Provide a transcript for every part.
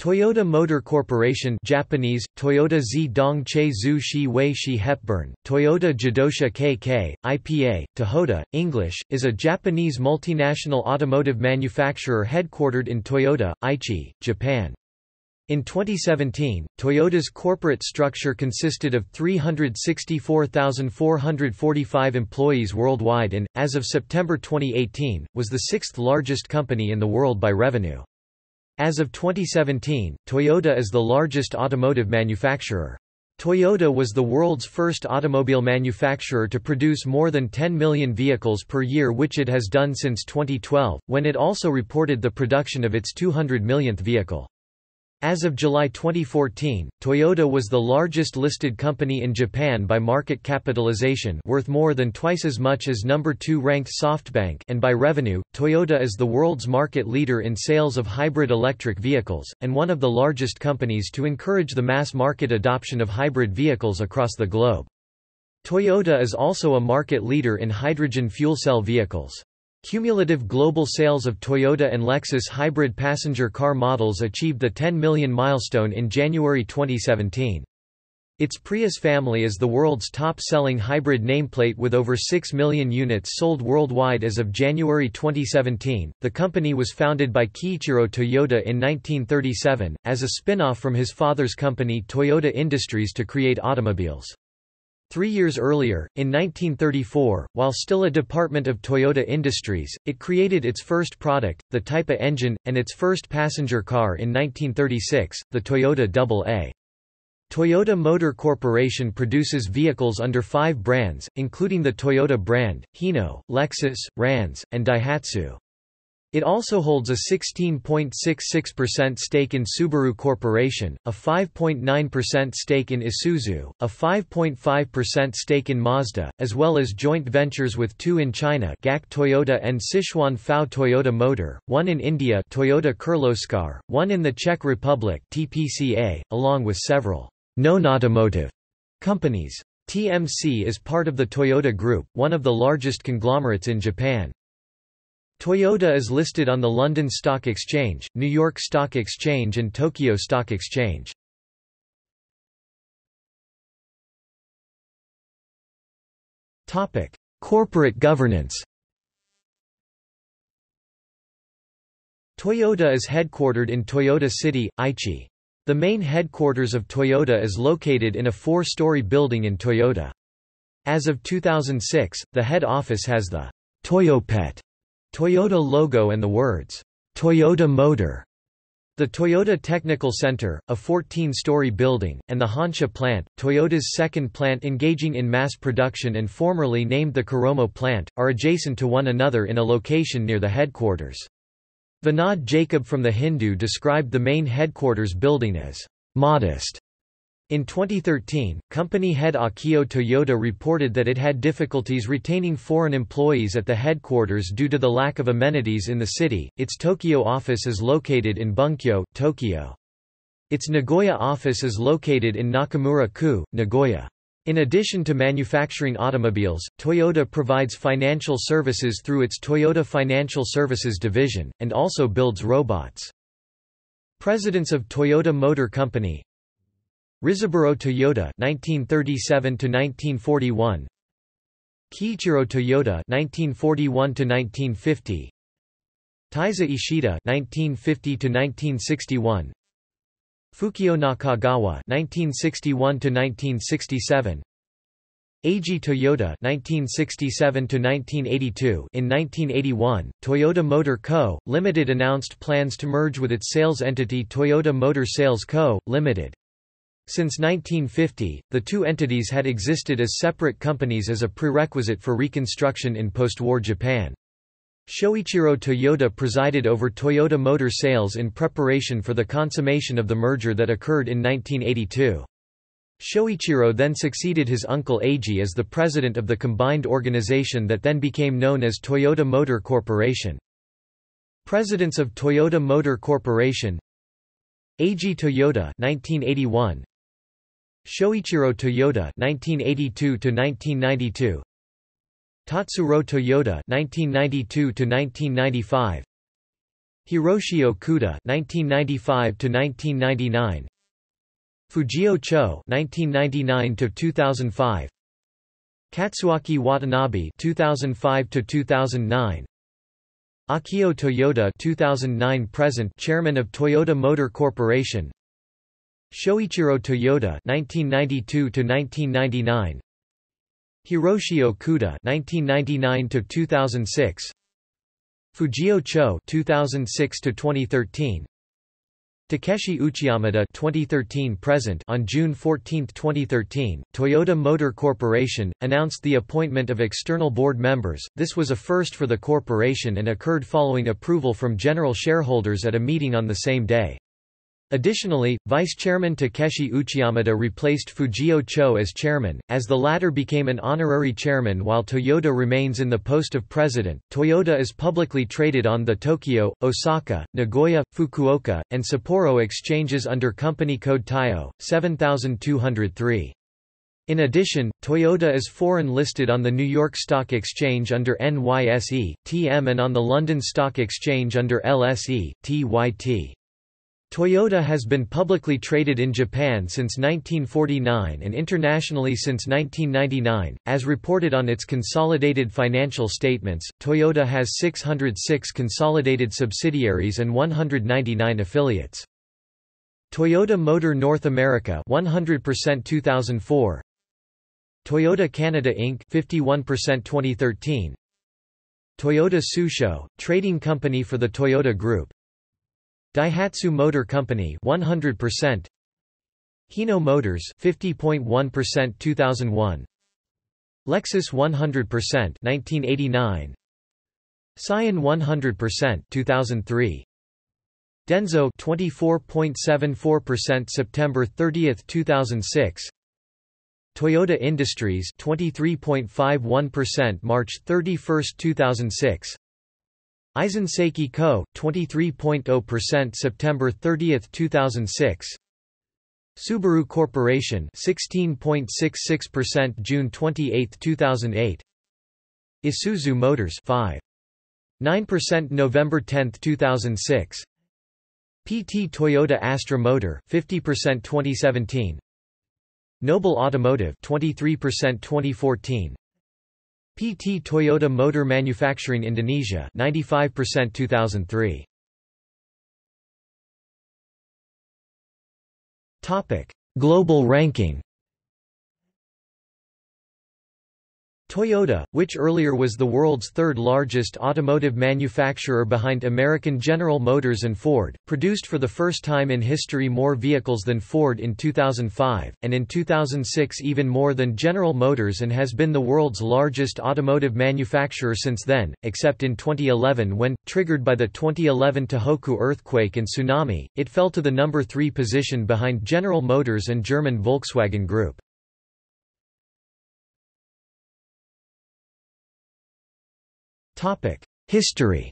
Toyota Motor Corporation Japanese, Toyota Z Dong Che Zhu Shi Wei Shi Hepburn, Toyota Jidosha KK, IPA, Toyota, English, is a Japanese multinational automotive manufacturer headquartered in Toyota, Aichi, Japan. In 2017, Toyota's corporate structure consisted of 364,445 employees worldwide and, as of September 2018, was the sixth largest company in the world by revenue. As of 2017, Toyota is the largest automotive manufacturer. Toyota was the world's first automobile manufacturer to produce more than 10 million vehicles per year which it has done since 2012, when it also reported the production of its 200 millionth vehicle. As of July 2014, Toyota was the largest listed company in Japan by market capitalization worth more than twice as much as number 2 ranked SoftBank and by revenue, Toyota is the world's market leader in sales of hybrid electric vehicles, and one of the largest companies to encourage the mass market adoption of hybrid vehicles across the globe. Toyota is also a market leader in hydrogen fuel cell vehicles. Cumulative global sales of Toyota and Lexus hybrid passenger car models achieved the 10 million milestone in January 2017. Its Prius family is the world's top-selling hybrid nameplate with over 6 million units sold worldwide as of January 2017. The company was founded by Kiichiro Toyoda in 1937 as a spin-off from his father's company Toyota Industries to create automobiles. Three years earlier, in 1934, while still a department of Toyota Industries, it created its first product, the Type A engine, and its first passenger car in 1936, the Toyota AA. Toyota Motor Corporation produces vehicles under five brands, including the Toyota brand, Hino, Lexus, Ranz, and Daihatsu. It also holds a 16.66% stake in Subaru Corporation, a 5.9% stake in Isuzu, a 5.5% stake in Mazda, as well as joint ventures with two in China GAC Toyota and Sichuan FAW Toyota Motor, one in India Toyota Kirloskar, one in the Czech Republic TPCA, along with several non-automotive companies. TMC is part of the Toyota Group, one of the largest conglomerates in Japan. Toyota is listed on the London Stock Exchange, New York Stock Exchange and Tokyo Stock Exchange. Corporate governance Toyota is headquartered in Toyota City, Aichi. The main headquarters of Toyota is located in a four-story building in Toyota. As of 2006, the head office has the Toyopet Toyota logo and the words, Toyota Motor. The Toyota Technical Center, a 14-story building, and the Honsha plant, Toyota's second plant engaging in mass production and formerly named the Koromo plant, are adjacent to one another in a location near the headquarters. Vinod Jacob from The Hindu described the main headquarters building as modest in 2013, company head Akio Toyoda reported that it had difficulties retaining foreign employees at the headquarters due to the lack of amenities in the city. Its Tokyo office is located in Bunkyo, Tokyo. Its Nagoya office is located in Nakamura-ku, Nagoya. In addition to manufacturing automobiles, Toyota provides financial services through its Toyota Financial Services division, and also builds robots. Presidents of Toyota Motor Company Risaburo Toyoda (1937–1941), Kiichiro Toyoda (1941–1950), Taisa Ishida 1950 to 1961 Fukio Nakagawa 1961 to 1967 Eiji Toyoda 1967 to 1982 In 1981, Toyota Motor Co. Limited announced plans to merge with its sales entity Toyota Motor Sales Co. Limited. Since 1950, the two entities had existed as separate companies as a prerequisite for reconstruction in post-war Japan. Shoichiro Toyoda presided over Toyota Motor sales in preparation for the consummation of the merger that occurred in 1982. Shoichiro then succeeded his uncle Eiji as the president of the combined organization that then became known as Toyota Motor Corporation. Presidents of Toyota Motor Corporation Eiji Toyoda 1981 Shoichiro Toyoda (1982–1992), Tatsuro Toyoda (1992–1995), Hiroshi Okuda (1995–1999), Fujio Cho (1999–2005), Katsuaki Watanabe (2005–2009), Akio Toyoda 2009 present Chairman of Toyota Motor Corporation Shoichiro Toyoda 1992 to 1999 Hiroshi Okuda 1999 to 2006 Fujio Cho 2006 to 2013 Takeshi Uchiyamada 2013 present on June 14, 2013, Toyota Motor Corporation announced the appointment of external board members. This was a first for the corporation and occurred following approval from general shareholders at a meeting on the same day. Additionally, Vice Chairman Takeshi Uchiyamada replaced Fujio Cho as chairman, as the latter became an honorary chairman while Toyoda remains in the post of president. Toyota is publicly traded on the Tokyo, Osaka, Nagoya, Fukuoka, and Sapporo exchanges under company code TYO 7203. In addition, Toyota is foreign listed on the New York Stock Exchange under NYSE, TM and on the London Stock Exchange under LSE, TYT. Toyota has been publicly traded in Japan since 1949 and internationally since 1999. As reported on its consolidated financial statements, Toyota has 606 consolidated subsidiaries and 199 affiliates. Toyota Motor North America 100% 2004 Toyota Canada Inc 51% 2013 Toyota Tsusho, trading company for the Toyota Group Daihatsu Motor Company 100% Hino Motors 50.1% 2001 Lexus 100% 1989 Scion 100% 2003 Denso 24.74% September 30, 2006 Toyota Industries 23.51% March 31, 2006 Aisin Seiki Co., 23.0% September 30, 2006 Subaru Corporation 16.66% June 28, 2008 Isuzu Motors 5.9% November 10, 2006 PT Toyota Astra Motor 50% 2017 Noble Automotive 23% 2014 PT Toyota Motor Manufacturing Indonesia 95% 2003 Topic. Global ranking Toyota, which earlier was the world's third largest automotive manufacturer behind American General Motors and Ford, produced for the first time in history more vehicles than Ford in 2005, and in 2006 even more than General Motors and has been the world's largest automotive manufacturer since then, except in 2011 when, triggered by the 2011 Tohoku earthquake and tsunami, it fell to the number 3 position behind General Motors and German Volkswagen Group. History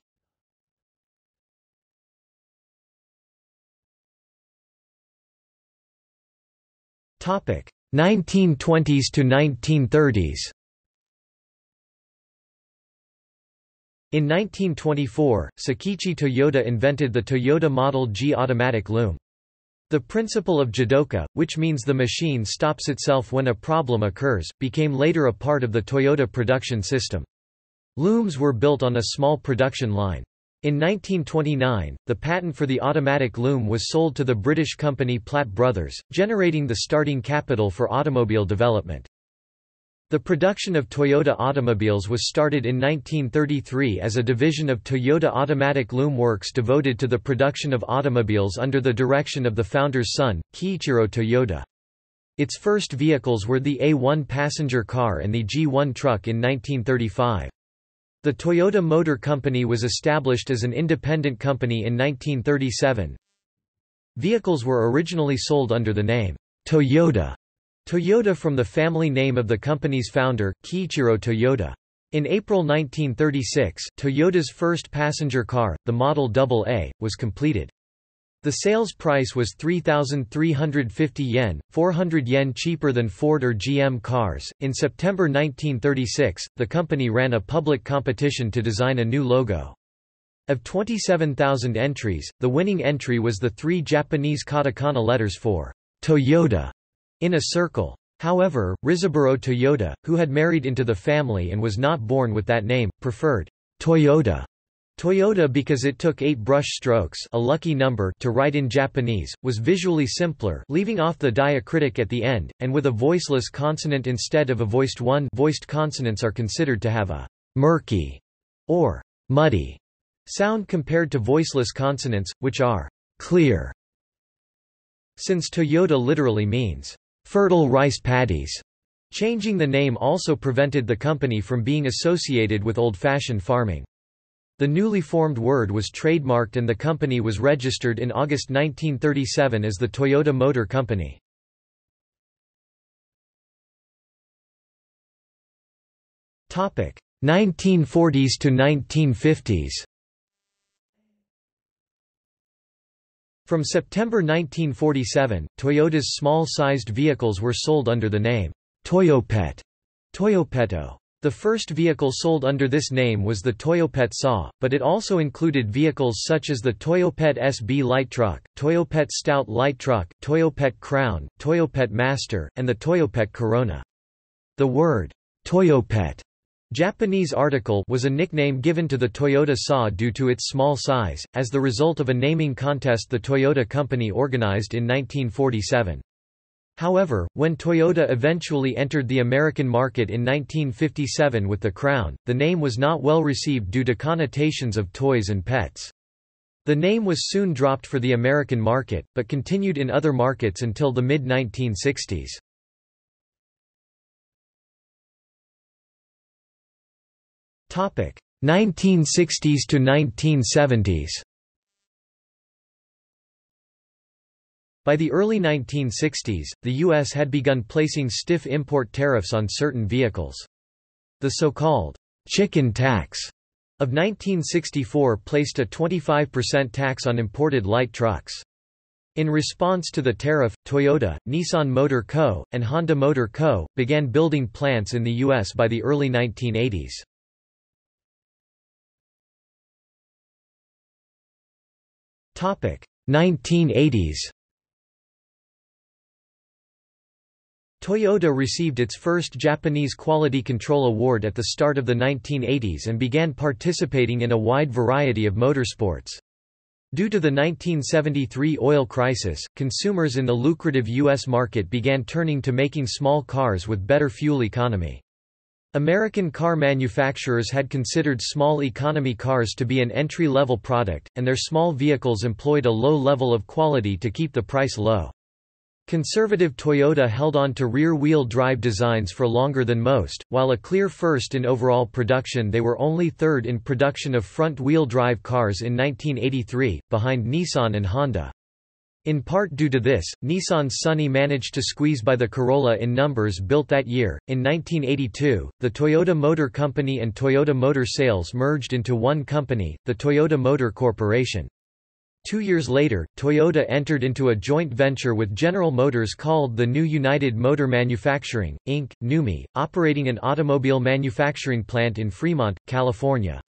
Topic 1920s to 1930s. In 1924, Sakichi Toyoda invented the Toyota Model G automatic loom. The principle of jidoka, which means the machine stops itself when a problem occurs, became later a part of the Toyota production system. Looms were built on a small production line. In 1929, the patent for the automatic loom was sold to the British company Platt Brothers, generating the starting capital for automobile development. The production of Toyota automobiles was started in 1933 as a division of Toyota Automatic Loom Works devoted to the production of automobiles under the direction of the founder's son, Kiichiro Toyoda. Its first vehicles were the A1 passenger car and the G1 truck in 1935. The Toyota Motor Company was established as an independent company in 1937. Vehicles were originally sold under the name Toyoda, Toyoda from the family name of the company's founder, Kiichiro Toyoda. In April 1936, Toyota's first passenger car, the Model AA, was completed. The sales price was 3,350 yen, 400 yen cheaper than Ford or GM cars. In September 1936, the company ran a public competition to design a new logo. Of 27,000 entries, the winning entry was the three Japanese katakana letters for Toyota in a circle. However, Risaburo Toyoda, who had married into the family and was not born with that name, preferred Toyota Toyota because it took eight brush strokes a lucky number to write in Japanese, was visually simpler leaving off the diacritic at the end, and with a voiceless consonant instead of a voiced one voiced consonants are considered to have a «murky» or «muddy» sound compared to voiceless consonants, which are «clear». Since Toyoda literally means fertile rice paddies. Changing the name also prevented the company from being associated with old-fashioned farming. The newly formed word was trademarked and the company was registered in August 1937 as the Toyota Motor Company. Topic 1940s to 1950s. From September 1947, Toyota's small-sized vehicles were sold under the name Toyopet. Toyopeto. The first vehicle sold under this name was the Toyopet SA, but it also included vehicles such as the Toyopet SB light truck, Toyopet Stout light truck, Toyopet Crown, Toyopet Master, and the Toyopet Corona. The word Toyopet Japanese article was a nickname given to the Toyota SA due to its small size, as the result of a naming contest the Toyota Company organized in 1947. However, when Toyota eventually entered the American market in 1957 with the Crown, the name was not well received due to connotations of toys and pets. The name was soon dropped for the American market, but continued in other markets until the mid-1960s. Topic: 1960s to 1970s By the early 1960s, the U.S. had begun placing stiff import tariffs on certain vehicles. The so-called chicken tax of 1964 placed a 25% tax on imported light trucks. In response to the tariff, Toyota, Nissan Motor Co., and Honda Motor Co. began building plants in the U.S. by the early 1980s. Topic 1980s Toyota received its first Japanese Quality Control Award at the start of the 1980s and began participating in a wide variety of motorsports. Due to the 1973 oil crisis, consumers in the lucrative U.S. market began turning to making small cars with better fuel economy. American car manufacturers had considered small economy cars to be an entry-level product, and their small vehicles employed a low level of quality to keep the price low. Conservative Toyota held on to rear-wheel drive designs for longer than most, while a clear first in overall production they were only third in production of front-wheel drive cars in 1983, behind Nissan and Honda. In part due to this, Nissan's Sunny managed to squeeze by the Corolla in numbers built that year. In 1982, the Toyota Motor Company and Toyota Motor Sales merged into one company, the Toyota Motor Corporation. Two years later, Toyota entered into a joint venture with General Motors called the New United Motor Manufacturing, Inc., NUMMI, operating an automobile manufacturing plant in Fremont, California.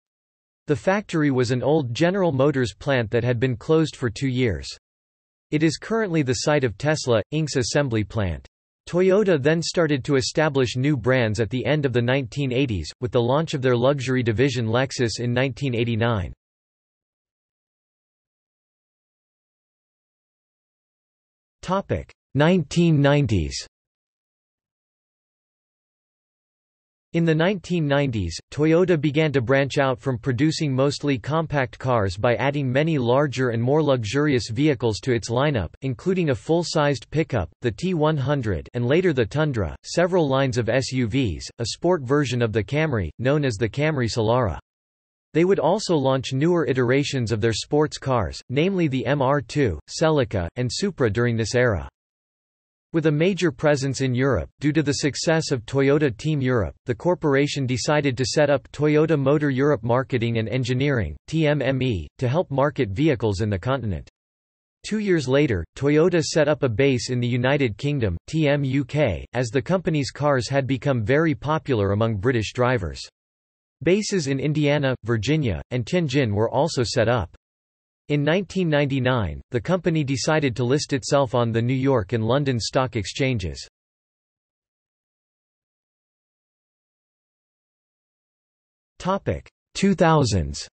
The factory was an old General Motors plant that had been closed for two years. It is currently the site of Tesla, Inc.'s assembly plant. Toyota then started to establish new brands at the end of the 1980s, with the launch of their luxury division Lexus in 1989. 1990s In the 1990s, Toyota began to branch out from producing mostly compact cars by adding many larger and more luxurious vehicles to its lineup, including a full-sized pickup, the T100 and later the Tundra, several lines of SUVs, a sport version of the Camry, known as the Camry Solara. They would also launch newer iterations of their sports cars, namely the MR2, Celica, and Supra during this era. With a major presence in Europe, due to the success of Toyota Team Europe, the corporation decided to set up Toyota Motor Europe Marketing and Engineering, TMME, to help market vehicles in the continent. Two years later, Toyota set up a base in the United Kingdom, TM UK, as the company's cars had become very popular among British drivers. Bases in Indiana, Virginia, and Tianjin were also set up. In 1999, the company decided to list itself on the New York and London stock exchanges. Topic 2000s.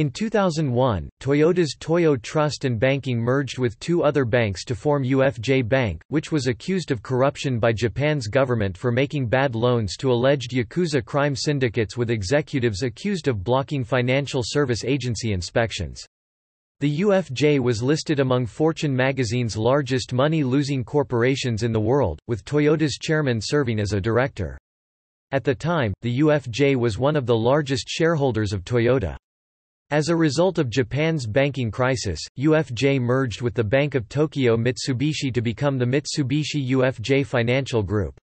In 2001, Toyota's Toyo Trust and Banking merged with two other banks to form UFJ Bank, which was accused of corruption by Japan's government for making bad loans to alleged Yakuza crime syndicates with executives accused of blocking financial service agency inspections. The UFJ was listed among Fortune magazine's largest money-losing corporations in the world, with Toyota's chairman serving as a director. At the time, the UFJ was one of the largest shareholders of Toyota. As a result of Japan's banking crisis, UFJ merged with the Bank of Tokyo Mitsubishi to become the Mitsubishi UFJ Financial Group.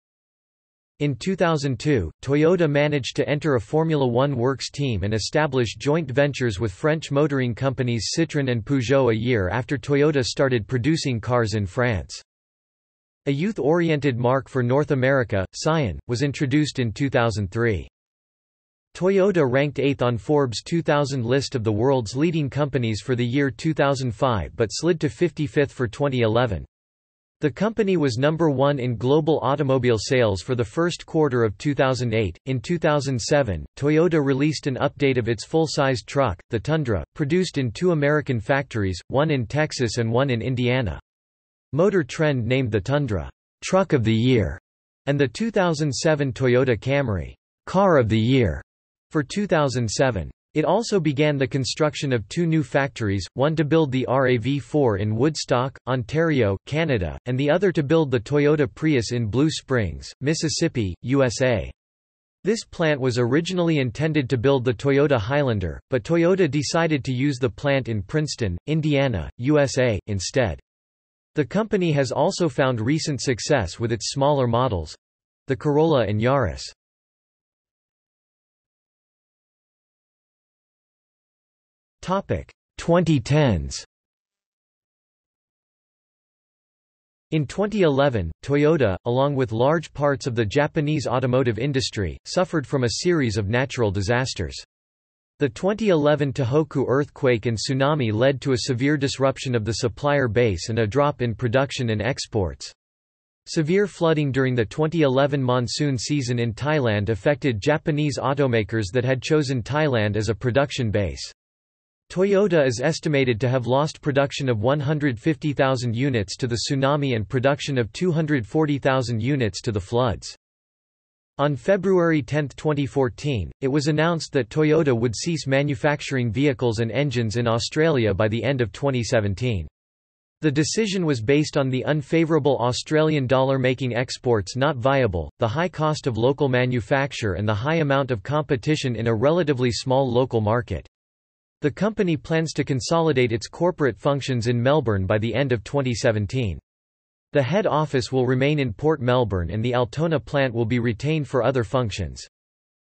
In 2002, Toyota managed to enter a Formula One Works team and establish joint ventures with French motoring companies Citroën and Peugeot a year after Toyota started producing cars in France. A youth-oriented mark for North America, Scion, was introduced in 2003. Toyota ranked 8th on Forbes 2000 list of the world's leading companies for the year 2005 but slid to 55th for 2011. The company was number one in global automobile sales for the first quarter of 2008. In 2007, Toyota released an update of its full-sized truck, the Tundra, produced in two American factories, one in Texas and one in Indiana. Motor Trend named the Tundra, Truck of the Year, and the 2007 Toyota Camry, Car of the Year, for 2007. It also began the construction of two new factories, one to build the RAV4 in Woodstock, Ontario, Canada, and the other to build the Toyota Prius in Blue Springs, Mississippi, USA. This plant was originally intended to build the Toyota Highlander, but Toyota decided to use the plant in Princeton, Indiana, USA, instead. The company has also found recent success with its smaller models—the Corolla and Yaris. Topic 2010s. In 2011, Toyota, along with large parts of the Japanese automotive industry, suffered from a series of natural disasters. The 2011 Tohoku earthquake and tsunami led to a severe disruption of the supplier base and a drop in production and exports. Severe flooding during the 2011 monsoon season in Thailand affected Japanese automakers that had chosen Thailand as a production base. Toyota is estimated to have lost production of 150,000 units to the tsunami and production of 240,000 units to the floods. On February 10, 2014, it was announced that Toyota would cease manufacturing vehicles and engines in Australia by the end of 2017. The decision was based on the unfavourable Australian dollar making exports not viable, the high cost of local manufacture and the high amount of competition in a relatively small local market. The company plans to consolidate its corporate functions in Melbourne by the end of 2017. The head office will remain in Port Melbourne and the Altona plant will be retained for other functions.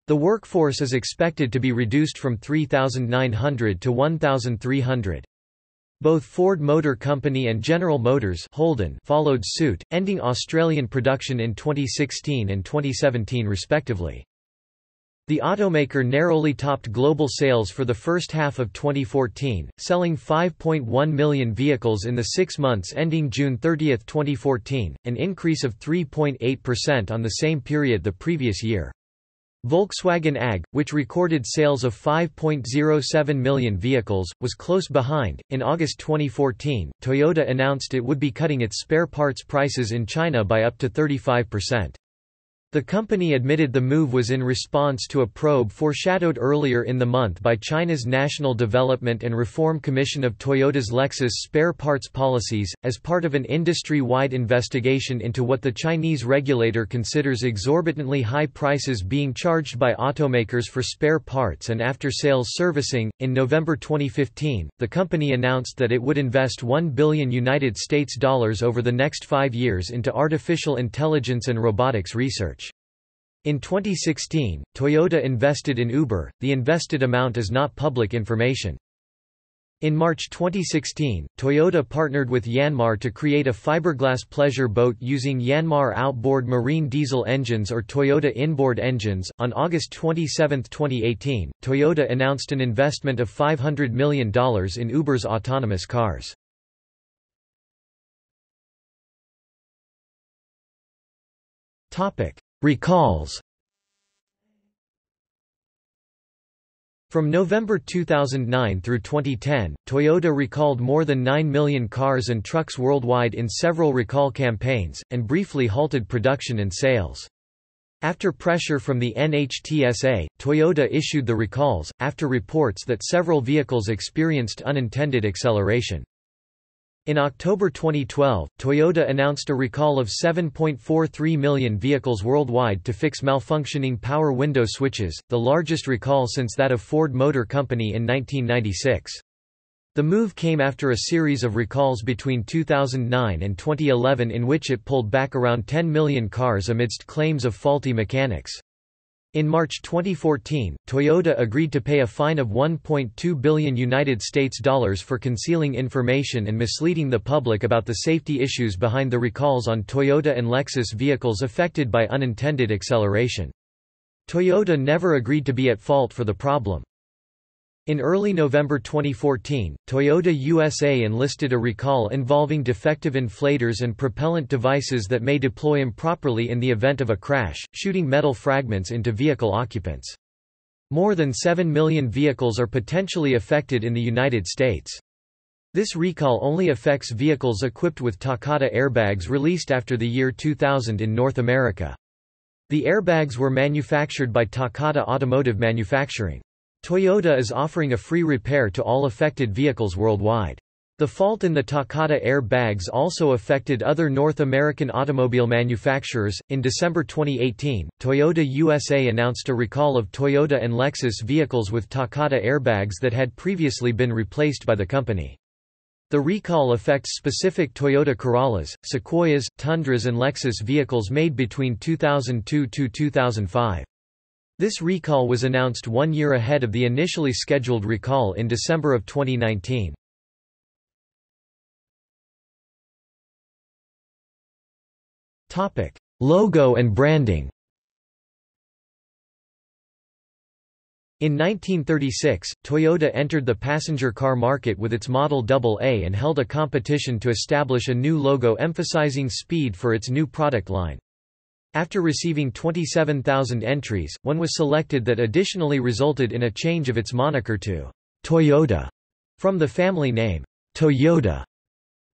The workforce is expected to be reduced from 3,900 to 1,300. Both Ford Motor Company and General Motors Holden followed suit, ending Australian production in 2016 and 2017 respectively. The automaker narrowly topped global sales for the first half of 2014, selling 5.1 million vehicles in the six months ending June 30, 2014, an increase of 3.8% on the same period the previous year. Volkswagen AG, which recorded sales of 5.07 million vehicles, was close behind. In August 2014, Toyota announced it would be cutting its spare parts prices in China by up to 35%. The company admitted the move was in response to a probe foreshadowed earlier in the month by China's National Development and Reform Commission of Toyota's Lexus spare parts policies, as part of an industry-wide investigation into what the Chinese regulator considers exorbitantly high prices being charged by automakers for spare parts and after-sales servicing. In November 2015, the company announced that it would invest 1 billion United States dollars over the next 5 years into artificial intelligence and robotics research. In 2016, Toyota invested in Uber, the invested amount is not public information. In March 2016, Toyota partnered with Yanmar to create a fiberglass pleasure boat using Yanmar outboard marine diesel engines or Toyota inboard engines. On August 27, 2018, Toyota announced an investment of $500 million in Uber's autonomous cars. Topic: Recalls From November 2009 through 2010, Toyota recalled more than 9 million cars and trucks worldwide in several recall campaigns, and briefly halted production and sales. After pressure from the NHTSA, Toyota issued the recalls, after reports that several vehicles experienced unintended acceleration. In October 2012, Toyota announced a recall of 7.43 million vehicles worldwide to fix malfunctioning power window switches, the largest recall since that of Ford Motor Company in 1996. The move came after a series of recalls between 2009 and 2011 in which it pulled back around 10 million cars amidst claims of faulty mechanics. In March 2014, Toyota agreed to pay a fine of 1.2 billion United States dollars for concealing information and misleading the public about the safety issues behind the recalls on Toyota and Lexus vehicles affected by unintended acceleration. Toyota never agreed to be at fault for the problem. In early November 2014, Toyota USA enlisted a recall involving defective inflators and propellant devices that may deploy improperly in the event of a crash, shooting metal fragments into vehicle occupants. More than 7 million vehicles are potentially affected in the United States. This recall only affects vehicles equipped with Takata airbags released after the year 2000 in North America. The airbags were manufactured by Takata Automotive Manufacturing. Toyota is offering a free repair to all affected vehicles worldwide. The fault in the Takata air bags also affected other North American automobile manufacturers. In December 2018, Toyota USA announced a recall of Toyota and Lexus vehicles with Takata airbags that had previously been replaced by the company. The recall affects specific Toyota Corollas, Sequoias, Tundras and Lexus vehicles made between 2002 to 2005. This recall was announced one year ahead of the initially scheduled recall in December of 2019. Logo and branding In 1936, Toyota entered the passenger car market with its Model AA and held a competition to establish a new logo emphasizing speed for its new product line. After receiving 27,000 entries, one was selected that additionally resulted in a change of its moniker to Toyota from the family name Toyoda.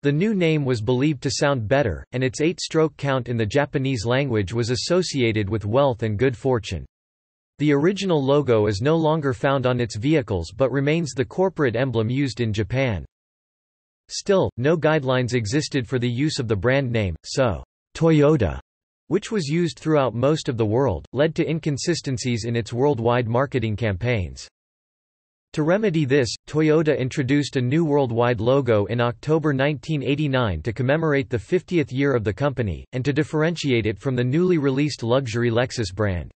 The new name was believed to sound better, and its eight-stroke count in the Japanese language was associated with wealth and good fortune. The original logo is no longer found on its vehicles but remains the corporate emblem used in Japan. Still, no guidelines existed for the use of the brand name, so Toyota which was used throughout most of the world, led to inconsistencies in its worldwide marketing campaigns. To remedy this, Toyota introduced a new worldwide logo in October 1989 to commemorate the 50th year of the company, and to differentiate it from the newly released luxury Lexus brand.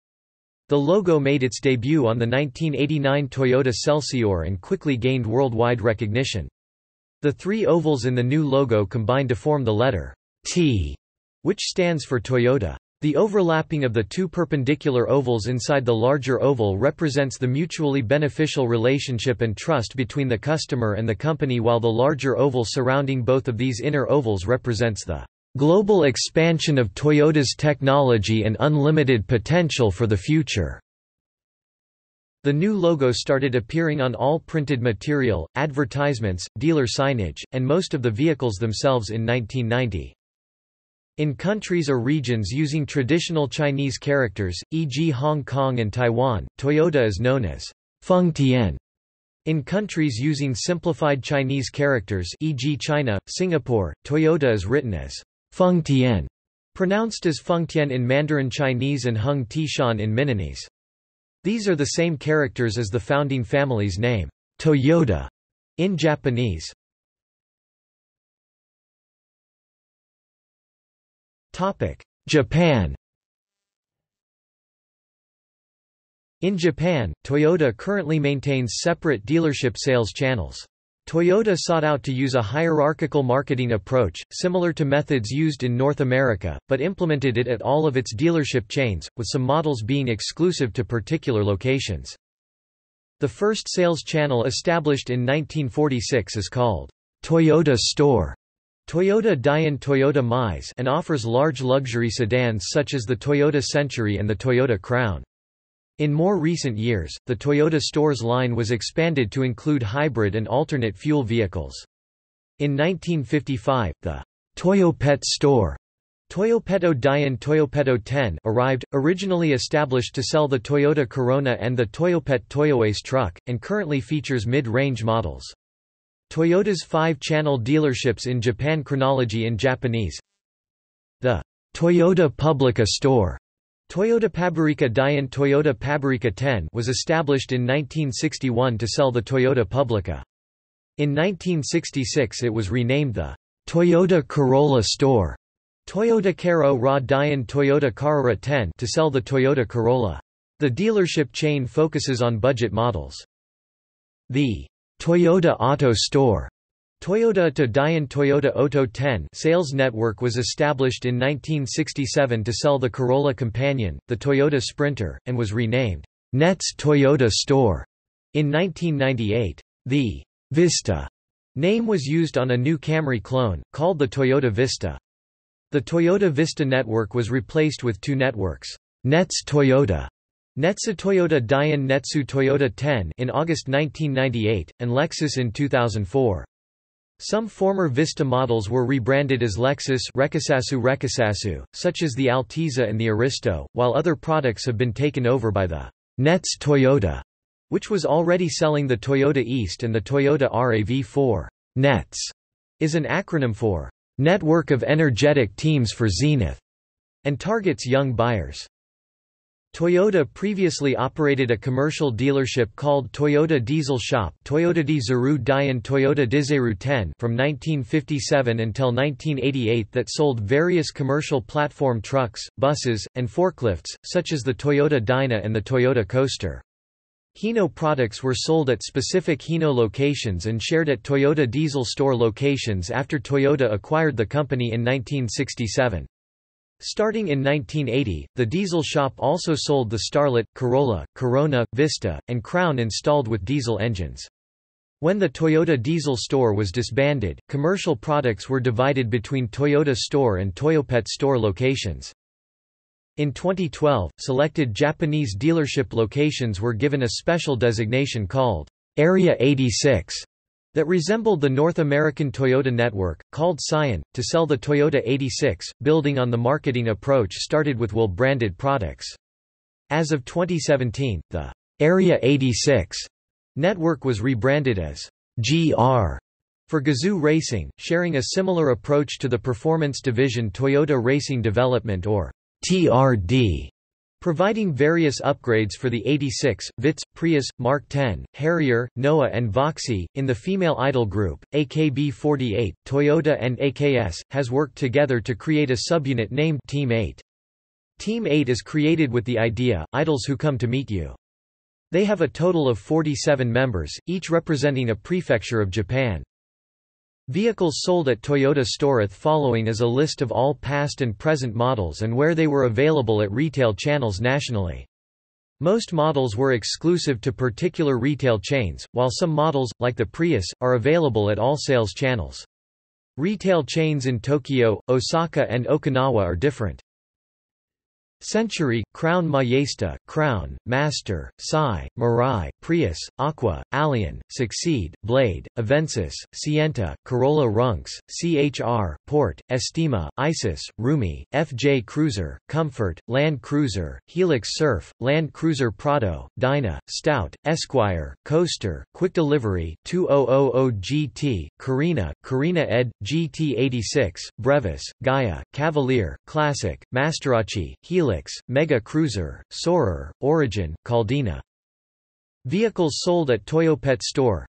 The logo made its debut on the 1989 Toyota Celsior and quickly gained worldwide recognition. The three ovals in the new logo combine to form the letter T which stands for Toyota. The overlapping of the two perpendicular ovals inside the larger oval represents the mutually beneficial relationship and trust between the customer and the company while the larger oval surrounding both of these inner ovals represents the global expansion of Toyota's technology and unlimited potential for the future. The new logo started appearing on all printed material, advertisements, dealer signage, and most of the vehicles themselves in 1990. In countries or regions using traditional Chinese characters, e.g. Hong Kong and Taiwan, Toyota is known as Feng Tian. In countries using simplified Chinese characters e.g. China, Singapore, Toyota is written as Feng Tian, pronounced as Feng Tian in Mandarin Chinese and Hung Tishan in Minnanese. These are the same characters as the founding family's name, Toyoda, in Japanese. Japan In Japan, Toyota currently maintains separate dealership sales channels. Toyota sought out to use a hierarchical marketing approach, similar to methods used in North America, but implemented it at all of its dealership chains, with some models being exclusive to particular locations. The first sales channel established in 1946 is called Toyota Store. Toyota Dian Toyota Mize and offers large luxury sedans such as the Toyota Century and the Toyota Crown. In more recent years, the Toyota Stores line was expanded to include hybrid and alternate fuel vehicles. In 1955, the Toyopet Store Toyopeto Dian Toyopeto 10 arrived, originally established to sell the Toyota Corona and the Toyopet Toyoace truck, and currently features mid-range models. Toyota's five-channel dealerships in Japan Chronology in Japanese The Toyota Publica Store Toyota Pabrika Dian Toyota Pabrika 10 was established in 1961 to sell the Toyota Publica. In 1966 it was renamed the Toyota Corolla Store. Toyota Caro Ra Dian Toyota Carrera 10 to sell the Toyota Corolla. The dealership chain focuses on budget models. The Toyota Auto Store Toyota to Dian Toyota Auto 10 sales network was established in 1967 to sell the Corolla Companion, the Toyota Sprinter, and was renamed Netz Toyota Store in 1998. The Vista name was used on a new Camry clone, called the Toyota Vista. The Toyota Vista network was replaced with two networks, Netz Toyota Netsu Toyota Dian Netsu Toyota 10 in August 1998, and Lexus in 2004. Some former Vista models were rebranded as Lexus Rekisasu Rekisasu, such as the Altezza and the Aristo, while other products have been taken over by the Netz Toyota, which was already selling the Toyota East and the Toyota RAV4. NETZ is an acronym for Network of Energetic Teams for Zenith and targets young buyers. Toyota previously operated a commercial dealership called Toyota Diesel Shop Toyota Dizaru Dian Toyota Dizeru 10 from 1957 until 1988 that sold various commercial platform trucks, buses, and forklifts, such as the Toyota Dyna and the Toyota Coaster. Hino products were sold at specific Hino locations and shared at Toyota Diesel store locations after Toyota acquired the company in 1967. Starting in 1980, the diesel shop also sold the Starlet, Corolla, Corona, Vista, and Crown installed with diesel engines. When the Toyota diesel store was disbanded, commercial products were divided between Toyota store and Toyopet store locations. In 2012, selected Japanese dealership locations were given a special designation called Area 86 that resembled the North American Toyota network, called Scion, to sell the Toyota 86, building on the marketing approach started with WiLL-branded products. As of 2017, the Area 86 network was rebranded as GR for Gazoo Racing, sharing a similar approach to the performance division Toyota Racing Development or TRD providing various upgrades for the 86, Vitz, Prius, Mark 10, Harrier, Noah and Voxy. In the female idol group, AKB48, Toyota and AKS, has worked together to create a subunit named Team 8. Team 8 is created with the idea, idols who come to meet you. They have a total of 47 members, each representing a prefecture of Japan. Vehicles sold at Toyota Storeth following is a list of all past and present models and where they were available at retail channels nationally. Most models were exclusive to particular retail chains, while some models, like the Prius, are available at all sales channels. Retail chains in Tokyo, Osaka and Okinawa are different. Century, Crown Majesta, Crown, Master, Sai, Mirai, Prius, Aqua, Allion, Succeed, Blade, Avensis, Sienta, Corolla Runx, CHR, Porte, Estima, Isis, Rumi, FJ Cruiser, Comfort, Land Cruiser, Hilux Surf, Land Cruiser Prado, Dyna, Stout, Esquire, Coaster, Quick Delivery, 2000 GT, Carina, Carina Ed, GT86, Brevis, Gaia, Cavalier, Classic, Masterici, Hilux Hilux, Mega Cruiser, Soarer, Origin, Caldina. Vehicles sold at Toyopet Store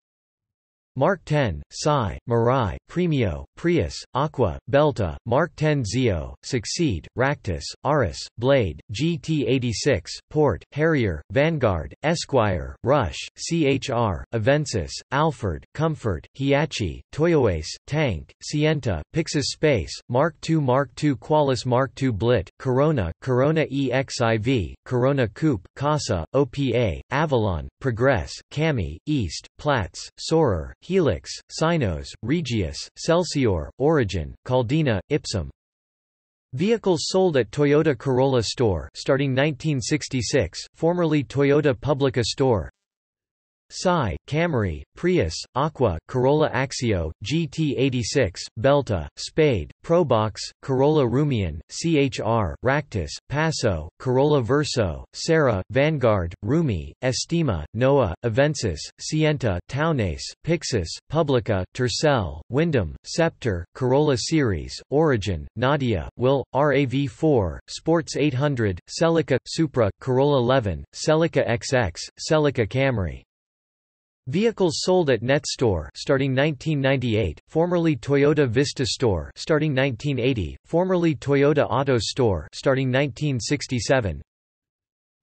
Mark 10, Sai, Mirai, Premio, Prius, Aqua, Belta, Mark 10 Zeo, Succeed, Ractis, Aris, Blade, GT86, Porte, Harrier, Vanguard, Esquire, Rush, CHR, Avensis, Alphard, Comfort, Hiace, Toyoace, Tank, Sienta, Pixis Space, Mark II Mark II Qualis Mark II Blit, Corona, Corona EXIV, Corona Coupe, Casa, OPA, Avalon, Progress, Cami, East, Platz, Soarer, Hilux, Cynos, Regius, Celsior, Origin, Caldina, Ipsum. Vehicles sold at Toyota Corolla Store starting 1966, formerly Toyota Publica Store Sai, Camry, Prius, Aqua, Corolla Axio, GT86, Belta, Spade, Probox, Corolla Rumion, CHR, Ractis, Passo, Corolla Verso, Sera, Vanguard, Rumi, Estima, Noah, Avensis, Sienta, Townace, Pixis, Publica, Tercel, Windom, Scepter, Corolla Ceres, Origin, Nadia, WiLL, RAV4, Sports 800, Celica, Supra, Corolla II, Celica XX, Celica Camry Vehicles sold at Netz Store starting 1998, formerly Toyota Vista Store starting 1980, formerly Toyota Auto Store starting 1967.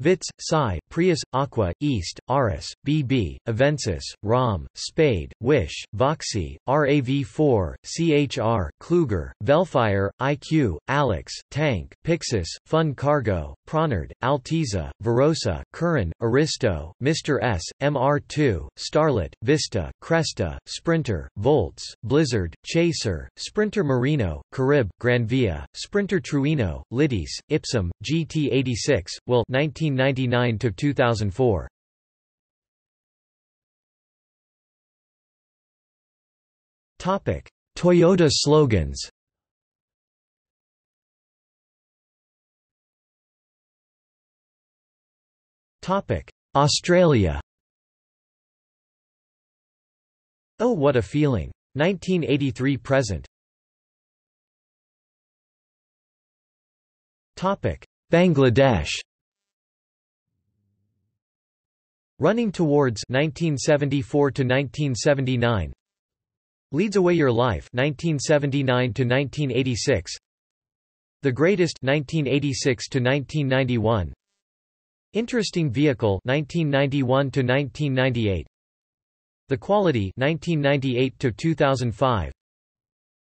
Vitz, Sai, Prius, Aqua, ist, Auris, BB, Avensis, ROM, Spade, Wish, Voxy, RAV4, CHR, Kluger, Vellfire, IQ, Allex, Tank, Pixis, Fun Cargo, Pronard, Altezza, Verosa, Curren, Aristo, Mr. S, MR2, Starlet, Vista, Cresta, Sprinter, Voltz, Blizzard, Chaser, Sprinter Marino, Carib, Granvia, Sprinter Trueno, Lidis, Ipsum, GT86, WiLL 1999 to 2004. Topic: Toyota slogans. Topic: Australia. Oh what a feeling. 1983 present. Topic: Bangladesh. Running Towards 1974 to 1979 Leads Away Your Life 1979 to 1986 The Greatest 1986 to 1991 Interesting Vehicle 1991 to 1998 The Quality 1998 to 2005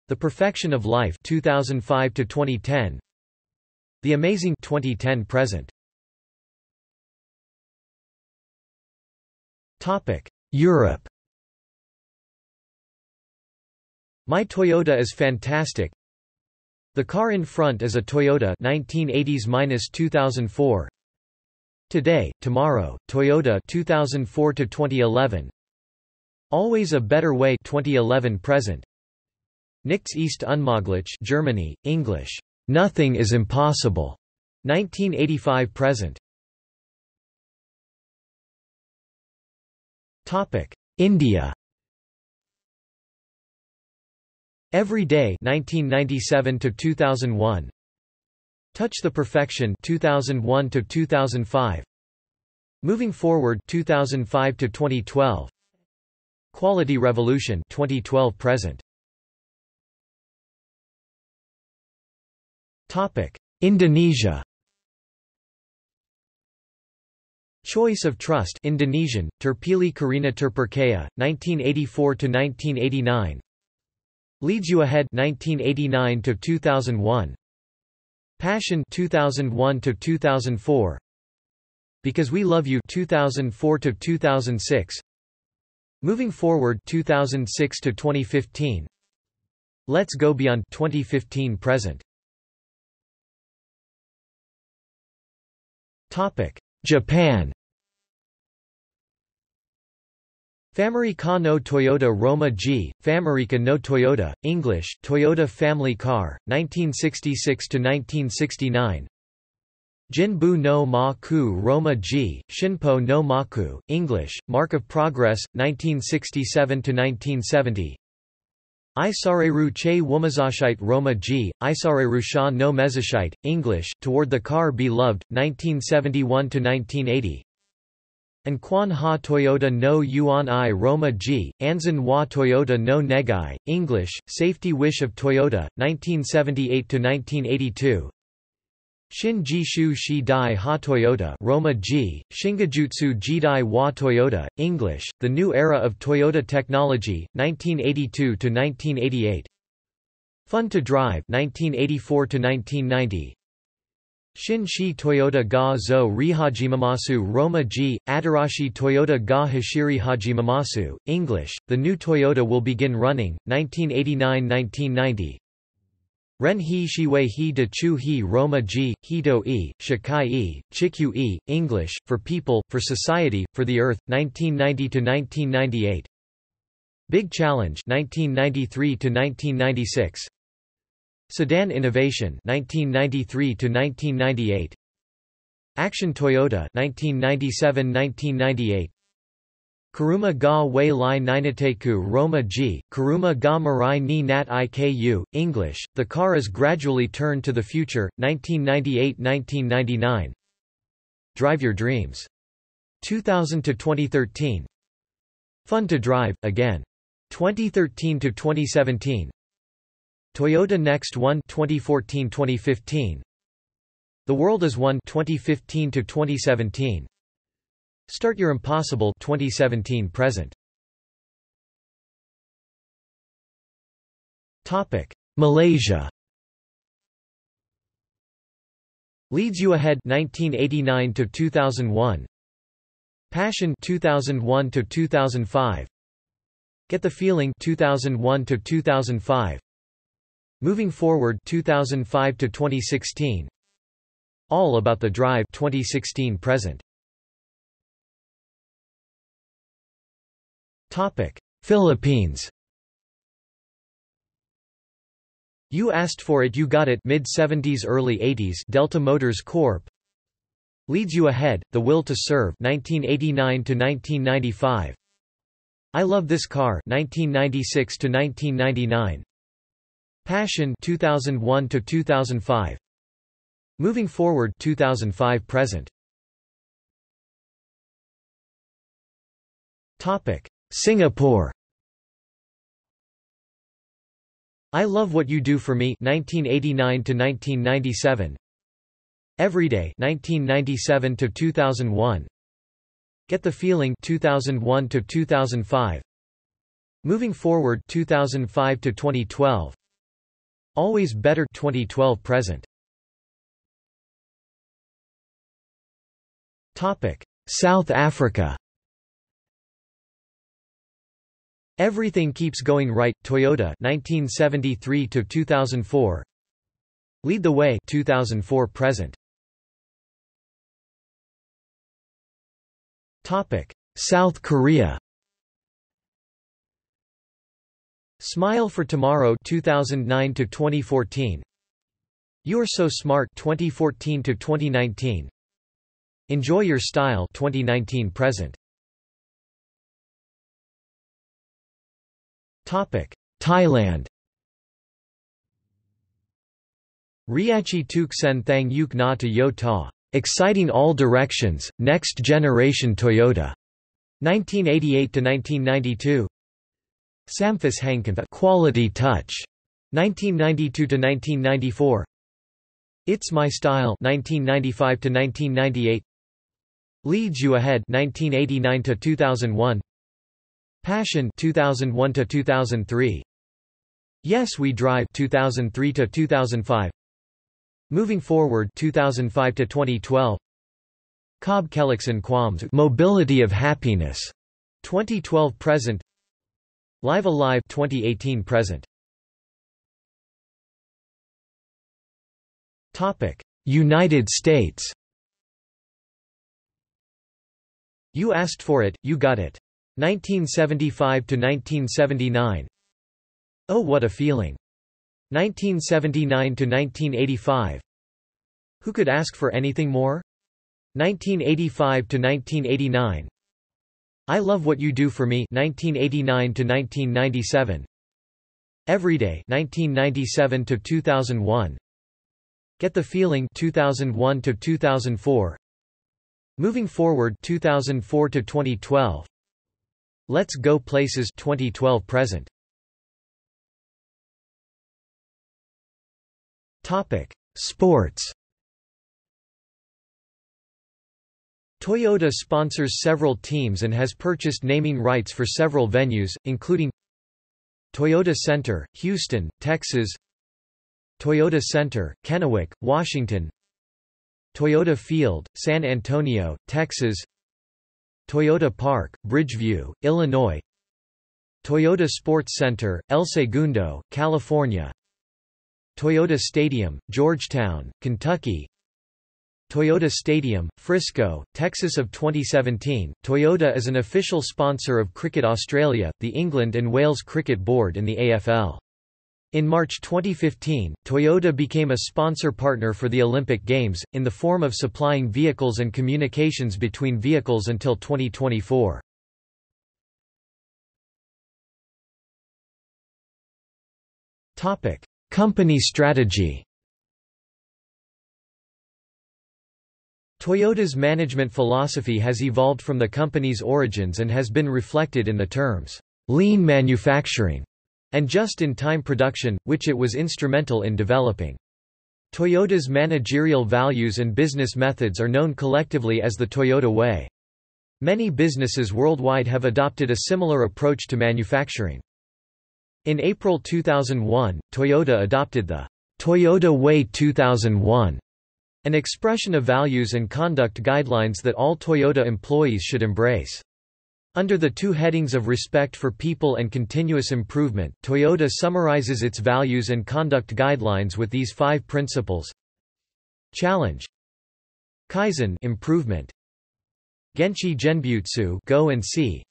The Perfection of Life 2005 to 2010 The Amazing 2010 present Europe My Toyota is fantastic. The car in front is a Toyota 1980s-2004. Today, tomorrow, Toyota 2004 to 2011. Always a better way 2011 present. Nichts ist unmöglich Germany, English. Nothing is impossible. 1985 present. India. Every Day 1997 to 2001 Touch the Perfection 2001 to 2005 Moving Forward 2005 to 2012 Quality Revolution 2012 present. Topic. Indonesia Choice of Trust Indonesian, Terpilih Karena Terpercaya, 1984–1989 Leads You Ahead 1989–2001 Passion 2001–2004 Because We Love You 2004–2006 Moving Forward 2006–2015 Let's Go Beyond 2015 present. Topic Japan. Famarica no Toyota Roma G, Famarica no Toyota, English, Toyota Family Car, 1966–1969 Jinbu no Maku Roma G, Shinpo no Maku, English, Mark of Progress, 1967–1970 Isareru che Womazashite Roma G, Isareru sha no Mezashite, English, Toward the Car Be Loved, 1971–1980 and Quan Ha Toyota no Yuan I Roma G, Anzan Wa Toyota no Negai, English, Safety Wish of Toyota, 1978–1982 Shin Jishu Shi Dai Ha Toyota Roma G, Shingajutsu Jidai Wa Toyota, English, The New Era of Toyota Technology, 1982–1988 Fun to Drive 1984–1990 Shin Shi Toyota ga zo Rihajimamasu Roma G, Adarashi Toyota ga Hashiri Hajimamasu, English, The new Toyota will begin running, 1989–1990 Ren He Shiwei He De Chu He Roma G, Hito E, Shikai E, Chikyu E, English, For People, For Society, For the Earth, 1990–1998 Big Challenge 1993–1996 Sedan Innovation 1993 to 1998 Action Toyota 1997-1998 Karuma ga Wei Lai Ninateku Roma G, Karuma ga Marai ni Nat Iku, English, The Car is Gradually Turned to the Future, 1998-1999 Drive Your Dreams. 2000-2013 Fun to Drive, again. 2013-2017 Toyota Next One 2014-2015 The World is One 2015 to 2017 Start Your Impossible 2017 present. Topic. Malaysia Leads You Ahead 1989 to 2001 Passion 2001 to 2005 Get the Feeling 2001 to 2005 Moving Forward 2005 to 2016 All About the Drive 2016 present Topic. Philippines. You asked for it you got it. Mid 70s early 80s Delta Motors Corp. Leads You Ahead The Will to Serve 1989 to 1995 I Love This Car 1996 to 1999 Passion 2001 to 2005 Moving Forward 2005 present. Topic Singapore. I Love What You Do For Me 1989 to 1997 Everyday 1997 to 2001 Get the Feeling 2001 to 2005 Moving Forward 2005 to 2012 Always Better 2012 present. Topic: South Africa. Everything Keeps Going Right Toyota 1973 to 2004 Lead the Way 2004 present. Topic. South Korea. Smile for Tomorrow 2009 to 2014 You're So Smart 2014 to 2019 Enjoy Your Style 2019 present Thailand. Riachi Tuk Sen Thang Yuk Na to Yo Ta. Exciting All Directions Next Generation Toyota. 1988 to 1992 Samphis Hangkanfa Quality Touch. 1992 to 1994 It's My Style 1995 to 1998 Leads You Ahead 1989 to 2001 Passion 2001 to 2003 Yes We Drive 2003 to 2005 Moving Forward 2005 to 2012 Cobb Kellickson Qualms Mobility of Happiness 2012 present Live Alive 2018 present. Topic: United States. You asked for it, you got it. 1975 to 1979. Oh what a feeling. 1979 to 1985. Who could ask for anything more? 1985 to 1989. I Love What You Do For Me 1989 to 1997 Everyday 1997 to 2001 Get the Feeling 2001 to 2004 Moving Forward 2004 to 2012 Let's Go Places 2012 present. Topic. Sports. Toyota sponsors several teams and has purchased naming rights for several venues, including Toyota Center, Houston, Texas. Toyota Center, Kennewick, Washington. Toyota Field, San Antonio, Texas Toyota Park, Bridgeview, Illinois Toyota Sports Center, El Segundo, California Toyota Stadium, Georgetown, Kentucky Toyota Stadium, Frisco, Texas of 2017. Toyota is an official sponsor of Cricket Australia, the England and Wales Cricket Board and the AFL. In March 2015, Toyota became a sponsor partner for the Olympic Games, in the form of supplying vehicles and communications between vehicles until 2024. Company strategy Toyota's management philosophy has evolved from the company's origins and has been reflected in the terms, lean manufacturing and just-in-time production, which it was instrumental in developing. Toyota's managerial values and business methods are known collectively as the Toyota Way. Many businesses worldwide have adopted a similar approach to manufacturing. In April 2001, Toyota adopted the Toyota Way 2001 an expression of values and conduct guidelines that all Toyota employees should embrace. Under the two headings of respect for people and continuous improvement, Toyota summarizes its values and conduct guidelines with these five principles. Challenge. Kaizen improvement. Genchi Genbutsu go and see.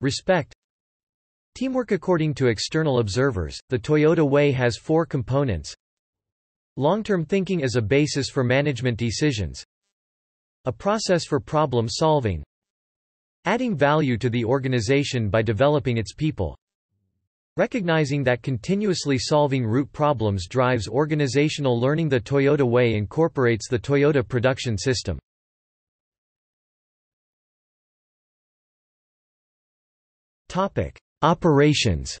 Respect. Teamwork According to external observers, the Toyota Way has four components. Long-term thinking as a basis for management decisions. A process for problem solving Adding value to the organization by developing its people Recognizing that continuously solving root problems drives organizational learning The Toyota Way incorporates the Toyota production system. Topic: Operations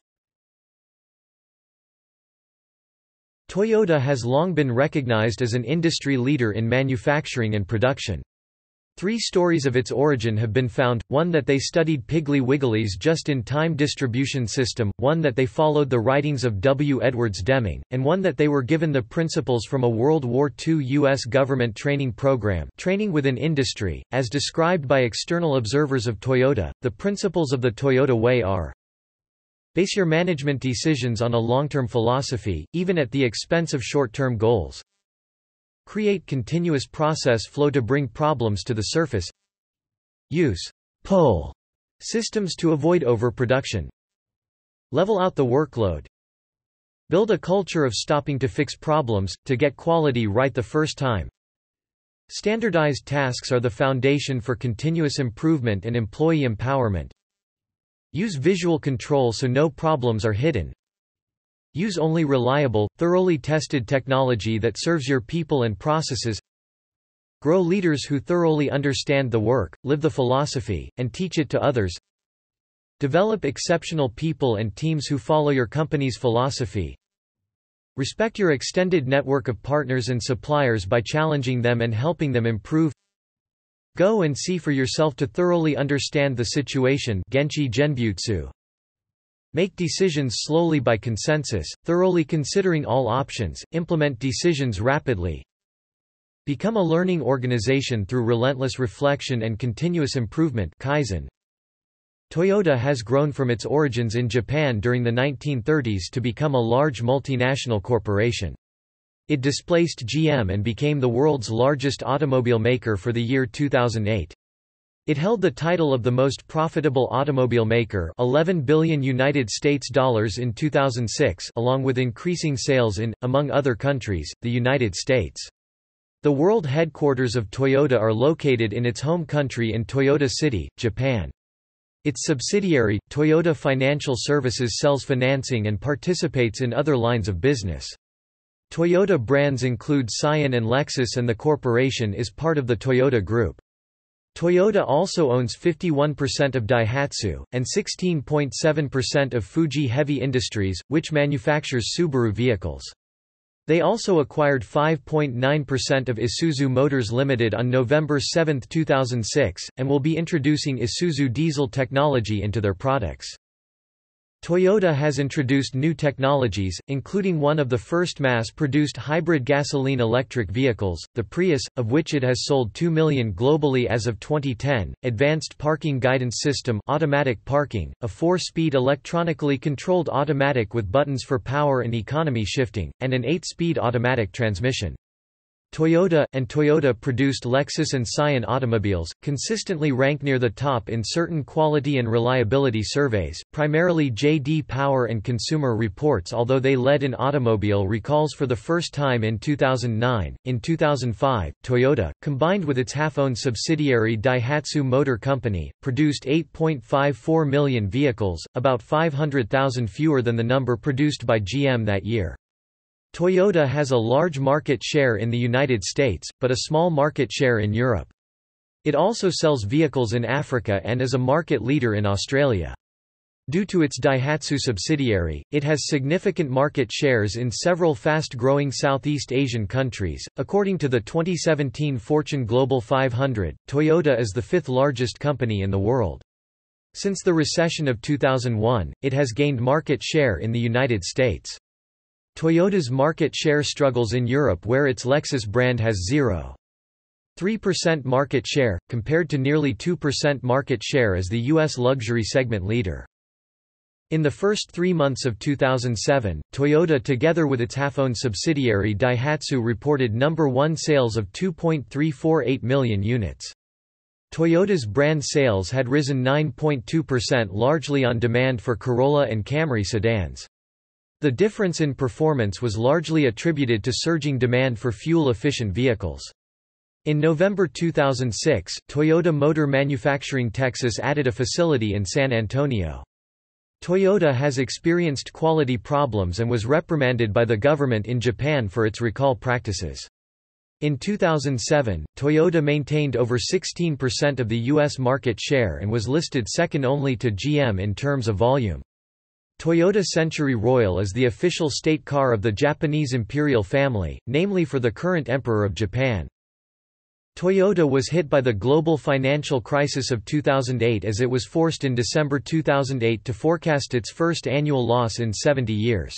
Toyota has long been recognized as an industry leader in manufacturing and production. Three stories of its origin have been found, one that they studied Piggly Wiggly's just-in-time distribution system, one that they followed the writings of W. Edwards Deming, and one that they were given the principles from a World War II U.S. government training program training within industry. As described by external observers of Toyota, the principles of the Toyota Way are Base your management decisions on a long-term philosophy, even at the expense of short-term goals. Create continuous process flow to bring problems to the surface. Use pull systems to avoid overproduction. Level out the workload. Build a culture of stopping to fix problems, to get quality right the first time. Standardized tasks are the foundation for continuous improvement and employee empowerment. Use visual control so no problems are hidden. Use only reliable, thoroughly tested technology that serves your people and processes. Grow leaders who thoroughly understand the work, live the philosophy, and teach it to others. Develop exceptional people and teams who follow your company's philosophy. Respect your extended network of partners and suppliers by challenging them and helping them improve. Go and see for yourself to thoroughly understand the situation Genchi Genbutsu. Make decisions slowly by consensus, thoroughly considering all options, implement decisions rapidly. Become a learning organization through relentless reflection and continuous improvement Kaizen. Toyota has grown from its origins in Japan during the 1930s to become a large multinational corporation. It displaced GM and became the world's largest automobile maker for the year 2008. It held the title of the most profitable automobile maker 11 billion United States dollars in 2006 along with increasing sales in, among other countries, the United States. The world headquarters of Toyota are located in its home country in Toyota City, Japan. Its subsidiary, Toyota Financial Services sells financing and participates in other lines of business. Toyota brands include Scion and Lexus and the corporation is part of the Toyota Group. Toyota also owns 51% of Daihatsu, and 16.7% of Fuji Heavy Industries, which manufactures Subaru vehicles. They also acquired 5.9% of Isuzu Motors Limited on November 7, 2006, and will be introducing Isuzu diesel technology into their products. Toyota has introduced new technologies, including one of the first mass-produced hybrid gasoline-electric vehicles, the Prius, of which it has sold 2 million globally as of 2010, Advanced Parking Guidance System automatic parking, a four-speed electronically controlled automatic with buttons for power and economy shifting, and an eight-speed automatic transmission. Toyota, and Toyota-produced Lexus and Scion automobiles, consistently rank near the top in certain quality and reliability surveys, primarily J.D. Power and Consumer Reports although they led in automobile recalls for the first time in 2009. In 2005, Toyota, combined with its half-owned subsidiary Daihatsu Motor Company, produced 8.54 million vehicles, about 500,000 fewer than the number produced by GM that year. Toyota has a large market share in the United States, but a small market share in Europe. It also sells vehicles in Africa and is a market leader in Australia. Due to its Daihatsu subsidiary, it has significant market shares in several fast-growing Southeast Asian countries. According to the 2017 Fortune Global 500, Toyota is the fifth largest company in the world. Since the recession of 2001, it has gained market share in the United States. Toyota's market share struggles in Europe where its Lexus brand has 0.3% market share, compared to nearly 2% market share as the U.S. luxury segment leader. In the first three months of 2007, Toyota together with its half-owned subsidiary Daihatsu reported number one sales of 2.348 million units. Toyota's brand sales had risen 9.2% largely on demand for Corolla and Camry sedans. The difference in performance was largely attributed to surging demand for fuel-efficient vehicles. In November 2006, Toyota Motor Manufacturing Texas added a facility in San Antonio. Toyota has experienced quality problems and was reprimanded by the government in Japan for its recall practices. In 2007, Toyota maintained over 16% of the U.S. market share and was listed second only to GM in terms of volume. Toyota Century Royal is the official state car of the Japanese imperial family, namely for the current Emperor of Japan. Toyota was hit by the global financial crisis of 2008 as it was forced in December 2008 to forecast its first annual loss in 70 years.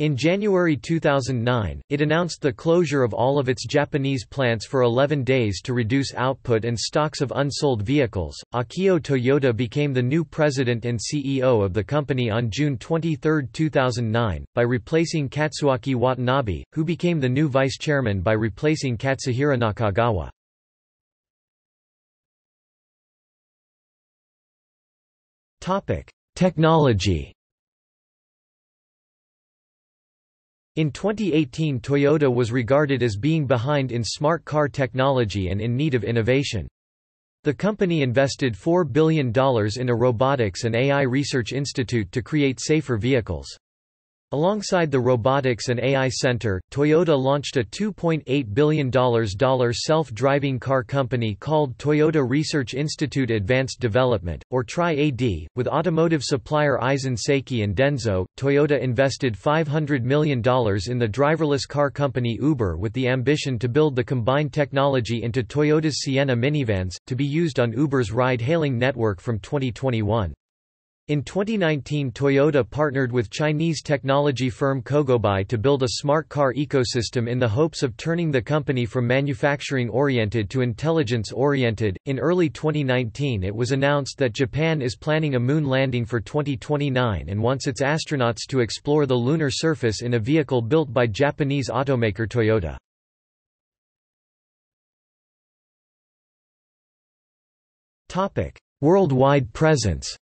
In January 2009, it announced the closure of all of its Japanese plants for 11 days to reduce output and stocks of unsold vehicles. Akio Toyoda became the new president and CEO of the company on June 23, 2009, by replacing Katsuaki Watanabe, who became the new vice chairman by replacing Katsuhiro Nakagawa. Topic: Technology In 2018 Toyota was regarded as being behind in smart car technology and in need of innovation. The company invested $4 billion in a robotics and AI research institute to create safer vehicles. Alongside the Robotics and AI Center, Toyota launched a $2.8 billion self-driving car company called Toyota Research Institute Advanced Development, or TRI-AD, with automotive supplier Aisin Seiki and Denso. Toyota invested $500 million in the driverless car company Uber with the ambition to build the combined technology into Toyota's Sienna minivans, to be used on Uber's ride-hailing network from 2021. In 2019 Toyota partnered with Chinese technology firm Kogobai to build a smart car ecosystem in the hopes of turning the company from manufacturing-oriented to intelligence-oriented. In early 2019 it was announced that Japan is planning a moon landing for 2029 and wants its astronauts to explore the lunar surface in a vehicle built by Japanese automaker Toyota. Topic: Worldwide presence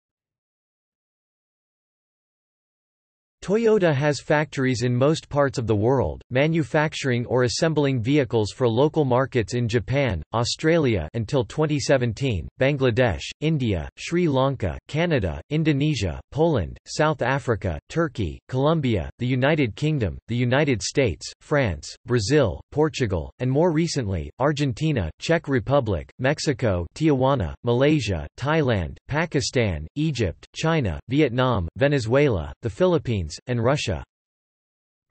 Toyota has factories in most parts of the world, manufacturing or assembling vehicles for local markets in Japan, Australia until 2017, Bangladesh, India, Sri Lanka, Canada, Indonesia, Poland, South Africa, Turkey, Colombia, the United Kingdom, the United States, France, Brazil, Portugal, and more recently, Argentina, Czech Republic, Mexico Tijuana, Malaysia, Thailand, Pakistan, Egypt, China, Vietnam, Venezuela, the Philippines, and Russia.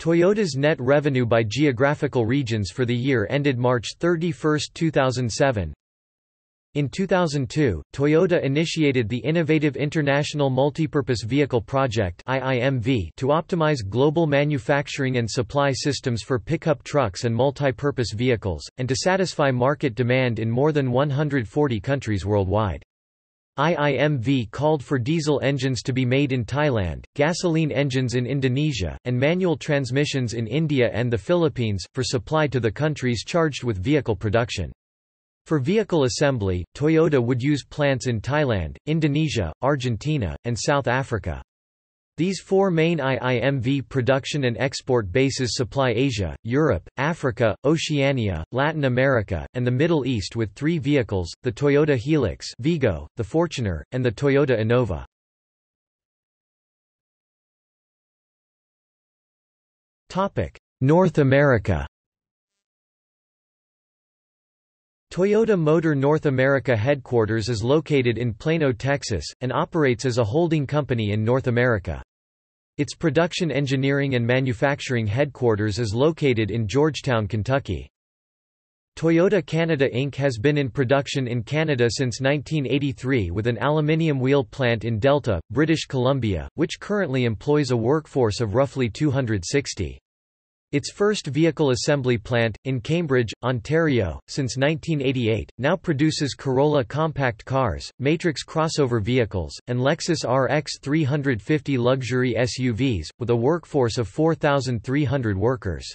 Toyota's net revenue by geographical regions for the year ended March 31, 2007. In 2002, Toyota initiated the Innovative International Multipurpose Vehicle Project to optimize global manufacturing and supply systems for pickup trucks and multi-purpose vehicles, and to satisfy market demand in more than 140 countries worldwide. IIMV called for diesel engines to be made in Thailand, gasoline engines in Indonesia, and manual transmissions in India and the Philippines, for supply to the countries charged with vehicle production. For vehicle assembly, Toyota would use plants in Thailand, Indonesia, Argentina, and South Africa. These four main IIMV production and export bases supply Asia, Europe, Africa, Oceania, Latin America, and the Middle East with three vehicles, the Toyota Hilux Vigo, the Fortuner, and the Toyota Innova. North America Toyota Motor North America headquarters is located in Plano, Texas, and operates as a holding company in North America. Its production engineering and manufacturing headquarters is located in Georgetown, Kentucky. Toyota Canada Inc. has been in production in Canada since 1983 with an aluminium wheel plant in Delta, British Columbia, which currently employs a workforce of roughly 260. Its first vehicle assembly plant, in Cambridge, Ontario, since 1988, now produces Corolla compact cars, Matrix crossover vehicles, and Lexus RX 350 luxury SUVs, with a workforce of 4,300 workers.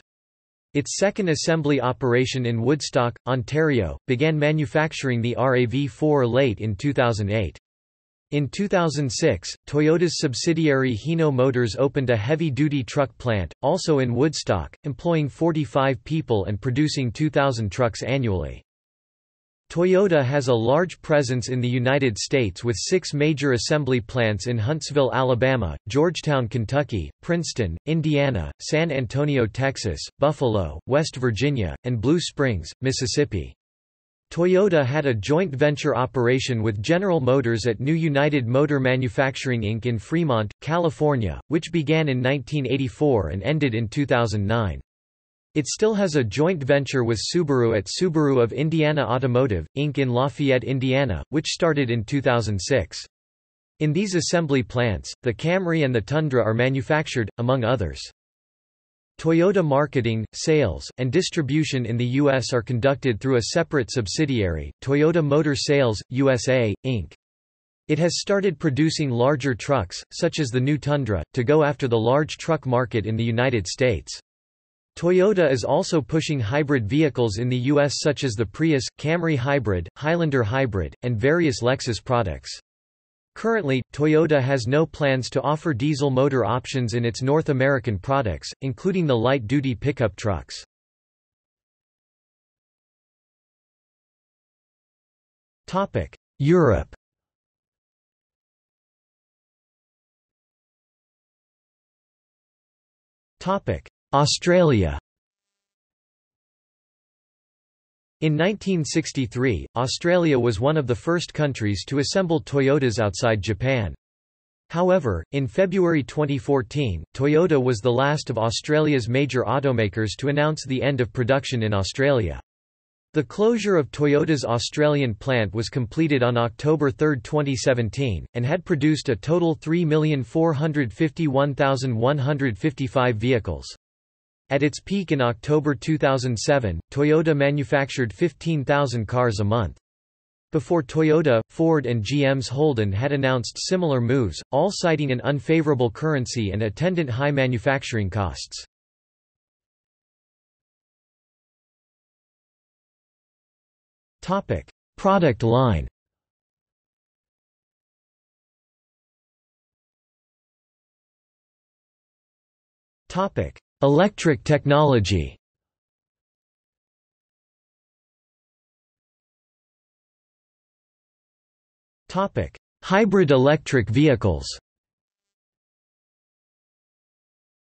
Its second assembly operation in Woodstock, Ontario, began manufacturing the RAV4 late in 2008. In 2006, Toyota's subsidiary Hino Motors opened a heavy-duty truck plant, also in Woodstock, employing 45 people and producing 2,000 trucks annually. Toyota has a large presence in the United States with six major assembly plants in Huntsville, Alabama, Georgetown, Kentucky, Princeton, Indiana, San Antonio, Texas, Buffalo, West Virginia, and Blue Springs, Mississippi. Toyota had a joint venture operation with General Motors at New United Motor Manufacturing Inc. in Fremont, California, which began in 1984 and ended in 2009. It still has a joint venture with Subaru at Subaru of Indiana Automotive, Inc. in Lafayette, Indiana, which started in 2006. In these assembly plants, the Camry and the Tundra are manufactured, among others. Toyota marketing, sales, and distribution in the U.S. are conducted through a separate subsidiary, Toyota Motor Sales, USA, Inc. It has started producing larger trucks, such as the new Tundra, to go after the large truck market in the United States. Toyota is also pushing hybrid vehicles in the U.S. such as the Prius, Camry Hybrid, Highlander Hybrid, and various Lexus products. Currently, Toyota has no plans to offer diesel motor options in its North American products, including the light-duty pickup trucks. Europe Australia In 1963, Australia was one of the first countries to assemble Toyotas outside Japan. However, in February 2014, Toyota was the last of Australia's major automakers to announce the end of production in Australia. The closure of Toyota's Australian plant was completed on October 3, 2017, and had produced a total 3,451,155 vehicles. At its peak in October 2007, Toyota manufactured 15,000 cars a month. Before Toyota, Ford and GM's Holden had announced similar moves, all citing an unfavorable currency and attendant high manufacturing costs. Topic: Product line Topic: Electric technology. Hybrid electric vehicles.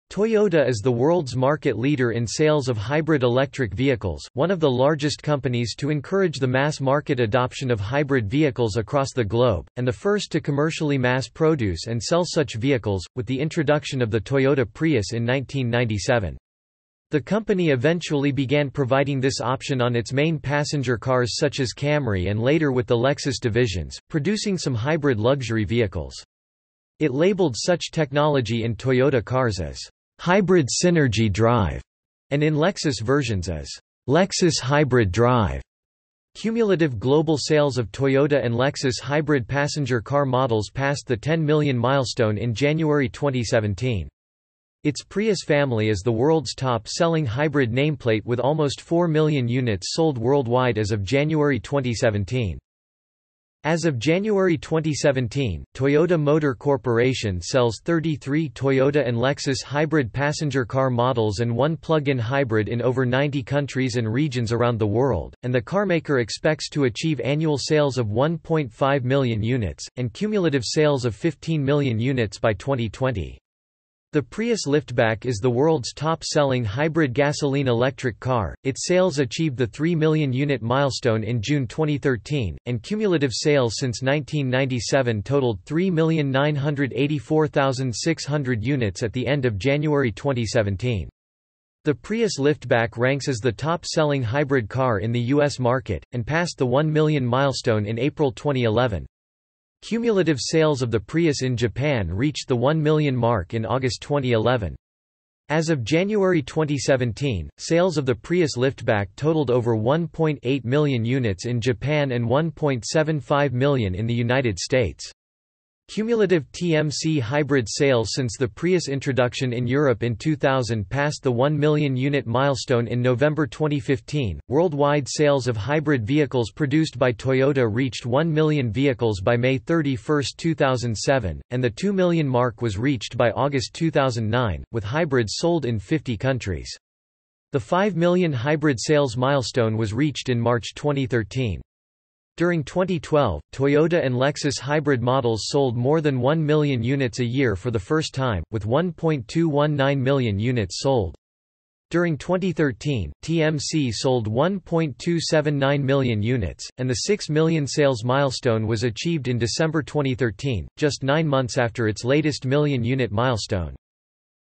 Toyota is the world's market leader in sales of hybrid electric vehicles, one of the largest companies to encourage the mass market adoption of hybrid vehicles across the globe, and the first to commercially mass produce and sell such vehicles, with the introduction of the Toyota Prius in 1997. The company eventually began providing this option on its main passenger cars such as Camry and later with the Lexus divisions, producing some hybrid luxury vehicles. It labeled such technology in Toyota cars as Hybrid Synergy Drive, and in Lexus versions as Lexus Hybrid Drive. Cumulative global sales of Toyota and Lexus hybrid passenger car models passed the 10 million milestone in January 2017. Its Prius family is the world's top-selling hybrid nameplate with almost 4 million units sold worldwide as of January 2017. As of January 2017, Toyota Motor Corporation sells 33 Toyota and Lexus hybrid passenger car models and one plug-in hybrid in over 90 countries and regions around the world, and the carmaker expects to achieve annual sales of 1.5 million units, and cumulative sales of 15 million units by 2020. The Prius liftback is the world's top-selling hybrid gasoline-electric car. Its sales achieved the 3 million unit milestone in June 2013, and cumulative sales since 1997 totaled 3,984,600 units at the end of January 2017. The Prius liftback ranks as the top-selling hybrid car in the US market and passed the 1 million milestone in April 2011. Cumulative sales of the Prius in Japan reached the 1 million mark in August 2011. As of January 2017, sales of the Prius liftback totaled over 1.8 million units in Japan and 1.75 million in the United States. Cumulative TMC hybrid sales since the Prius introduction in Europe in 2000 passed the 1 million unit milestone in November 2015. Worldwide sales of hybrid vehicles produced by Toyota reached 1 million vehicles by May 31, 2007, and the 2 million mark was reached by August 2009, with hybrids sold in 50 countries. The 5 million hybrid sales milestone was reached in March 2013. During 2012, Toyota and Lexus hybrid models sold more than 1 million units a year for the first time, with 1.219 million units sold. During 2013, TMC sold 1.279 million units, and the 6 million sales milestone was achieved in December 2013, just nine months after its latest million unit milestone.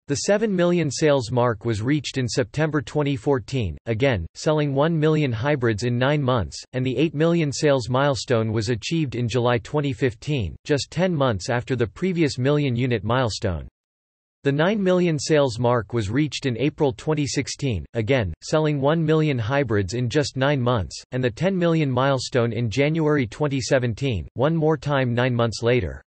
The 7 million sales mark was reached in September 2014, again, selling 1 million hybrids in nine months, and the 8 million sales milestone was achieved in July 2015, just 10 months after the previous million unit milestone. The 9 million sales mark was reached in April 2016, again, selling 1 million hybrids in just 9 months, and the 10 million milestone in January 2017, one more time nine months later.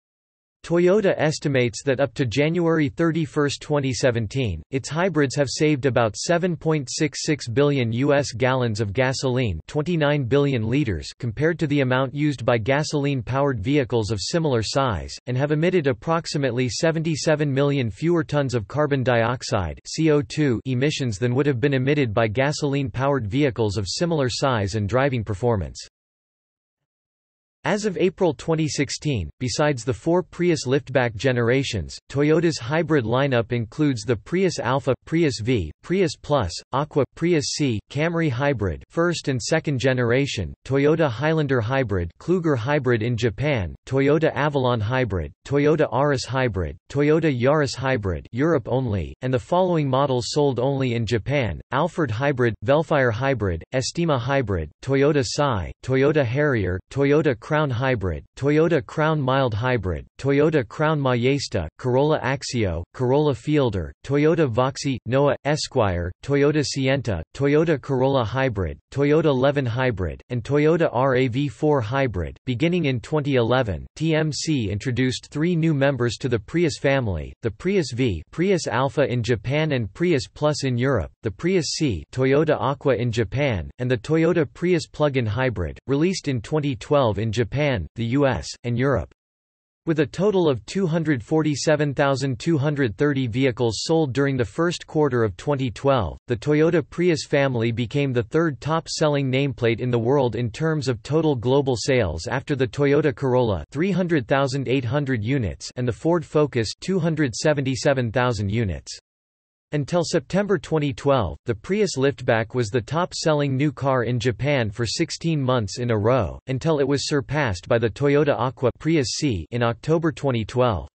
Toyota estimates that up to January 31, 2017, its hybrids have saved about 7.66 billion US gallons of gasoline, 29 billion liters compared to the amount used by gasoline-powered vehicles of similar size, and have emitted approximately 77 million fewer tons of carbon dioxide (CO2) emissions than would have been emitted by gasoline-powered vehicles of similar size and driving performance. As of April 2016, besides the four Prius liftback generations, Toyota's hybrid lineup includes the Prius Alpha, Prius V, Prius Plus, Aqua, Prius C, Camry Hybrid first and second generation, Toyota Highlander Hybrid Kluger Hybrid in Japan, Toyota Avalon Hybrid, Toyota Auris Hybrid, Toyota Yaris Hybrid Europe only, and the following models sold only in Japan, Alphard Hybrid, Vellfire Hybrid, Estima Hybrid, Toyota Sai, Toyota Harrier, Toyota Crown Hybrid, Toyota Crown Mild Hybrid, Toyota Crown Majesta, Corolla Axio, Corolla Fielder, Toyota Voxy, Noah, Esquire, Toyota Sienta, Toyota Corolla Hybrid, Toyota Levin Hybrid, and Toyota RAV4 Hybrid. Beginning in 2011, TMC introduced three new members to the Prius family, the Prius V Prius Alpha in Japan and Prius Plus in Europe, the Prius C Toyota Aqua in Japan, and the Toyota Prius plug-in hybrid, released in 2012 in Japan, the US, and Europe. With a total of 247,230 vehicles sold during the first quarter of 2012, the Toyota Prius family became the third top-selling nameplate in the world in terms of total global sales after the Toyota Corolla 300,800 units and the Ford Focus 277,000 units. Until September 2012, the Prius liftback was the top-selling new car in Japan for 16 months in a row, until it was surpassed by the Toyota Aqua Prius C in October 2012.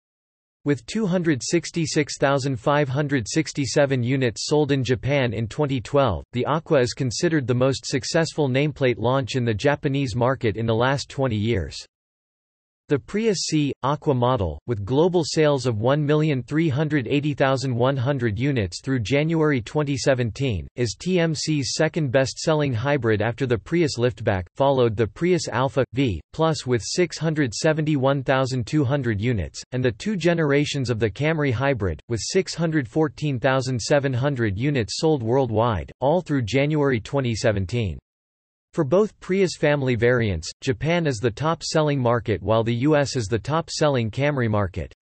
With 266,567 units sold in Japan in 2012, the Aqua is considered the most successful nameplate launch in the Japanese market in the last 20 years. The Prius C Aqua model, with global sales of 1,380,100 units through January 2017, is TMC's second best-selling hybrid after the Prius liftback, followed the Prius Alpha V Plus with 671,200 units, and the two generations of the Camry hybrid with 614,700 units sold worldwide, all through January 2017. For both Prius family variants, Japan is the top-selling market while the US is the top-selling Camry market.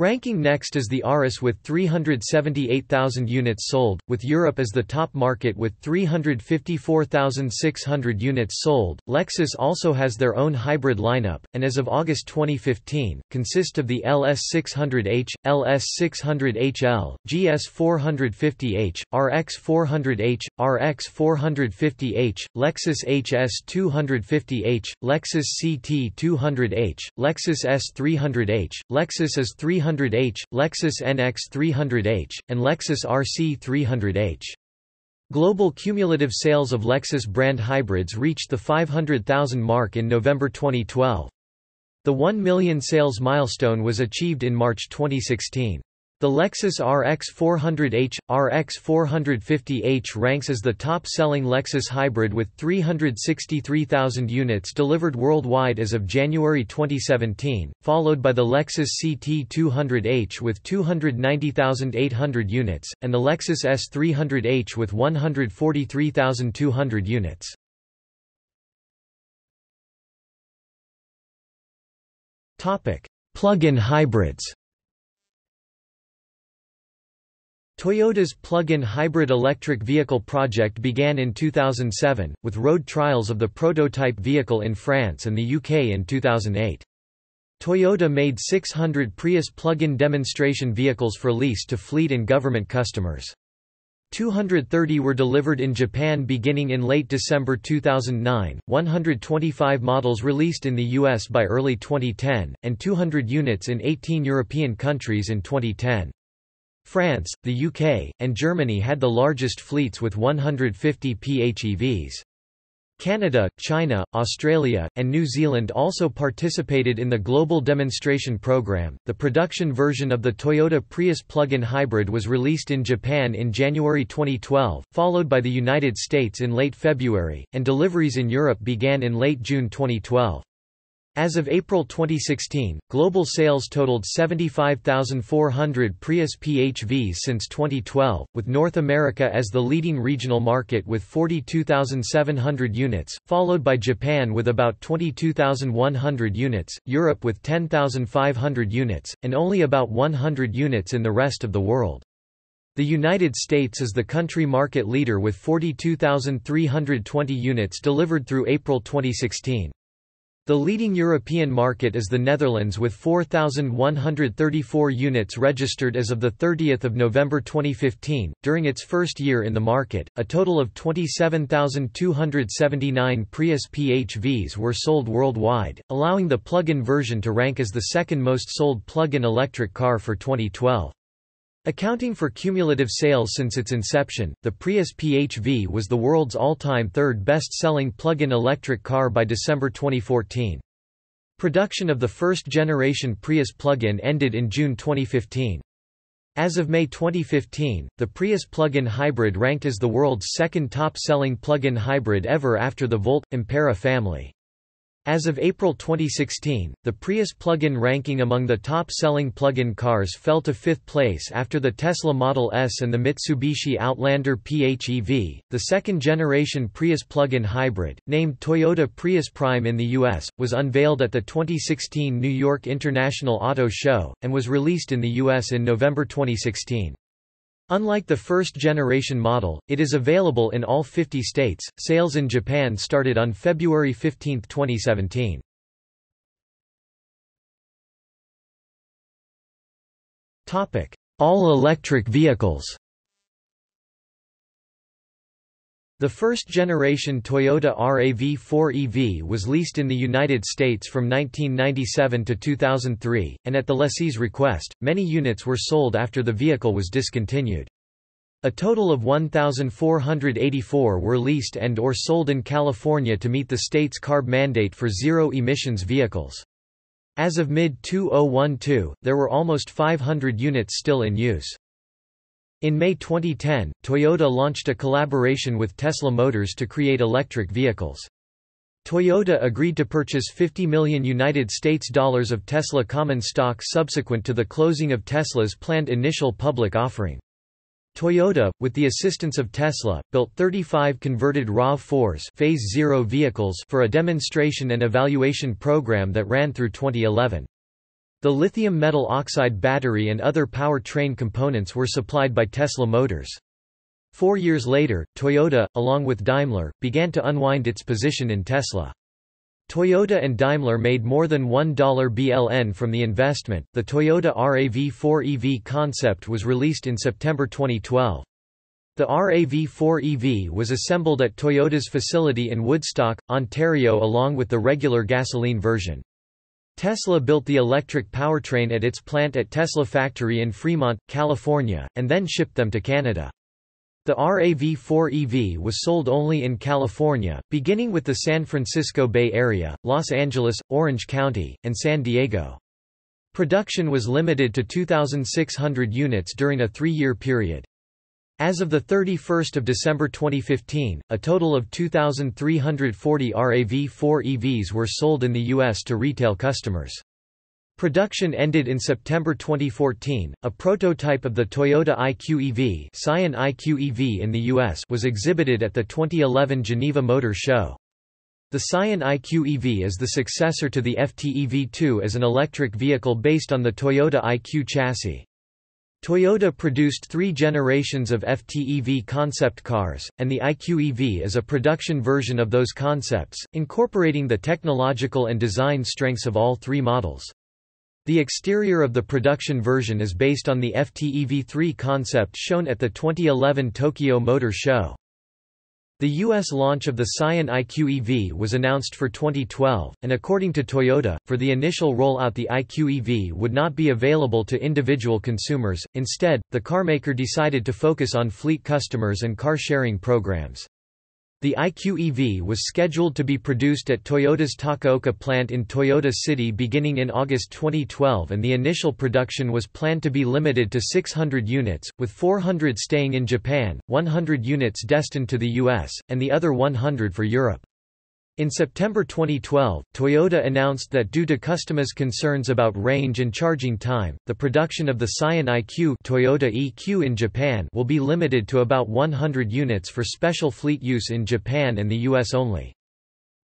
Ranking next is the Auris with 378,000 units sold, with Europe as the top market with 354,600 units sold. Lexus also has their own hybrid lineup, and as of August 2015, consist of the LS600H, LS600HL, GS450H, RX400H, RX450H, Lexus HS250H, Lexus CT200H, Lexus S300H, Lexus S300 300h, Lexus NX 300h, and Lexus RC 300h. Global cumulative sales of Lexus brand hybrids reached the 500,000 mark in November 2012. The 1 million sales milestone was achieved in March 2016. The Lexus RX 400h, RX 450h ranks as the top-selling Lexus hybrid with 363,000 units delivered worldwide as of January 2017, followed by the Lexus CT 200h with 290,800 units, and the Lexus S 300h with 143,200 units. Plug-in hybrids Toyota's plug-in hybrid electric vehicle project began in 2007, with road trials of the prototype vehicle in France and the UK in 2008. Toyota made 600 Prius plug-in demonstration vehicles for lease to fleet and government customers. 230 were delivered in Japan beginning in late December 2009, 125 models released in the US by early 2010, and 200 units in 18 European countries in 2010. France, the UK, and Germany had the largest fleets with 150 PHEVs. Canada, China, Australia, and New Zealand also participated in the global demonstration program. The production version of the Toyota Prius plug-in hybrid was released in Japan in January 2012, followed by the United States in late February, and deliveries in Europe began in late June 2012. As of April 2016, global sales totaled 75,400 Prius PHVs since 2012, with North America as the leading regional market with 42,700 units, followed by Japan with about 22,100 units, Europe with 10,500 units, and only about 100 units in the rest of the world. The United States is the country market leader with 42,320 units delivered through April 2016. The leading European market is the Netherlands with 4,134 units registered as of 30 November 2015. During its first year in the market, a total of 27,279 Prius PHVs were sold worldwide, allowing the plug-in version to rank as the second most sold plug-in electric car for 2012. Accounting for cumulative sales since its inception, the Prius PHV was the world's all-time third best-selling plug-in electric car by December 2014. Production of the first-generation Prius plug-in ended in June 2015. As of May 2015, the Prius plug-in hybrid ranked as the world's second top-selling plug-in hybrid ever after the Volt – Ampera family. As of April 2016, the Prius plug-in ranking among the top-selling plug-in cars fell to fifth place after the Tesla Model S and the Mitsubishi Outlander PHEV. The second-generation Prius plug-in hybrid, named Toyota Prius Prime in the U.S., was unveiled at the 2016 New York International Auto Show, and was released in the U.S. in November 2016. Unlike the first generation model, it is available in all 50 states. Sales in Japan started on February 15, 2017. Topic: All-electric vehicles. The first-generation Toyota RAV4 EV was leased in the United States from 1997 to 2003, and at the lessee's request, many units were sold after the vehicle was discontinued. A total of 1,484 were leased and or sold in California to meet the state's CARB mandate for zero-emissions vehicles. As of mid-2012, there were almost 500 units still in use. In May 2010, Toyota launched a collaboration with Tesla Motors to create electric vehicles. Toyota agreed to purchase 50 million United States dollars of Tesla common stock subsequent to the closing of Tesla's planned initial public offering. Toyota, with the assistance of Tesla, built 35 converted RAV4s Phase Zero vehicles for a demonstration and evaluation program that ran through 2011. The lithium metal oxide battery and other power train components were supplied by Tesla Motors. Four years later, Toyota, along with Daimler, began to unwind its position in Tesla. Toyota and Daimler made more than $1 BLN from the investment. The Toyota RAV4 EV concept was released in September 2012. The RAV4 EV was assembled at Toyota's facility in Woodstock, Ontario along with the regular gasoline version. Tesla built the electric powertrain at its plant at Tesla Factory in Fremont, California, and then shipped them to Canada. The RAV4 EV was sold only in California, beginning with the San Francisco Bay Area, Los Angeles, Orange County, and San Diego. Production was limited to 2,600 units during a three-year period. As of 31 December 2015, a total of 2,340 RAV4 EVs were sold in the U.S. to retail customers. Production ended in September 2014. A prototype of the Toyota IQ EV, Scion IQ EV in the US, was exhibited at the 2011 Geneva Motor Show. The Scion IQ EV is the successor to the FTEV2 as an electric vehicle based on the Toyota IQ chassis. Toyota produced three generations of FTEV concept cars, and the IQ-EV is a production version of those concepts, incorporating the technological and design strengths of all three models. The exterior of the production version is based on the FTEV3 concept shown at the 2011 Tokyo Motor Show. The U.S. launch of the Scion IQ EV was announced for 2012, and according to Toyota, for the initial rollout the IQ EV would not be available to individual consumers, instead, the carmaker decided to focus on fleet customers and car-sharing programs. The IQEV was scheduled to be produced at Toyota's Takaoka plant in Toyota City beginning in August 2012 and the initial production was planned to be limited to 600 units, with 400 staying in Japan, 100 units destined to the US, and the other 100 for Europe. In September 2012, Toyota announced that due to customers' concerns about range and charging time, the production of the Scion IQ Toyota EQ in Japan will be limited to about 100 units for special fleet use in Japan and the US only.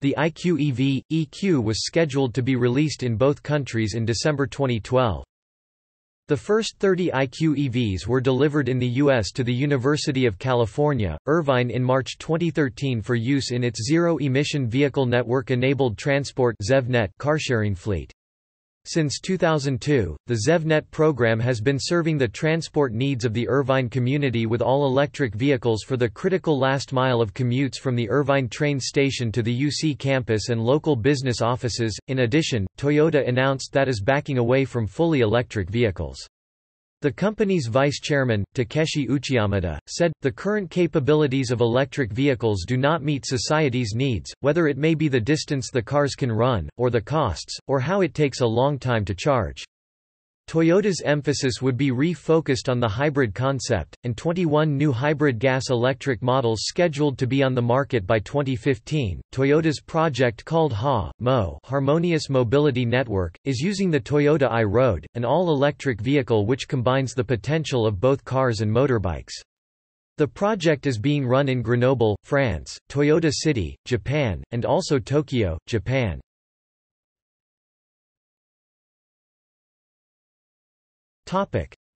The IQ EV, EQ was scheduled to be released in both countries in December 2012. The first 30 IQ EVs were delivered in the U.S. to the University of California, Irvine in March 2013 for use in its Zero-Emission Vehicle Network-enabled transport carsharing fleet. Since 2002, the ZEVNet program has been serving the transport needs of the Irvine community with all-electric vehicles for the critical last mile of commutes from the Irvine train station to the UC campus and local business offices. In addition, Toyota announced that is backing away from fully electric vehicles. The company's vice chairman, Takeshi Uchiyamada, said, the current capabilities of electric vehicles do not meet society's needs, whether it may be the distance the cars can run, or the costs, or how it takes a long time to charge. Toyota's emphasis would be refocused on the hybrid concept, and 21 new hybrid gas-electric models scheduled to be on the market by 2015. Toyota's project called HA, Mo Harmonious Mobility Network, is using the Toyota i-Road, an all-electric vehicle which combines the potential of both cars and motorbikes. The project is being run in Grenoble, France, Toyota City, Japan, and also Tokyo, Japan.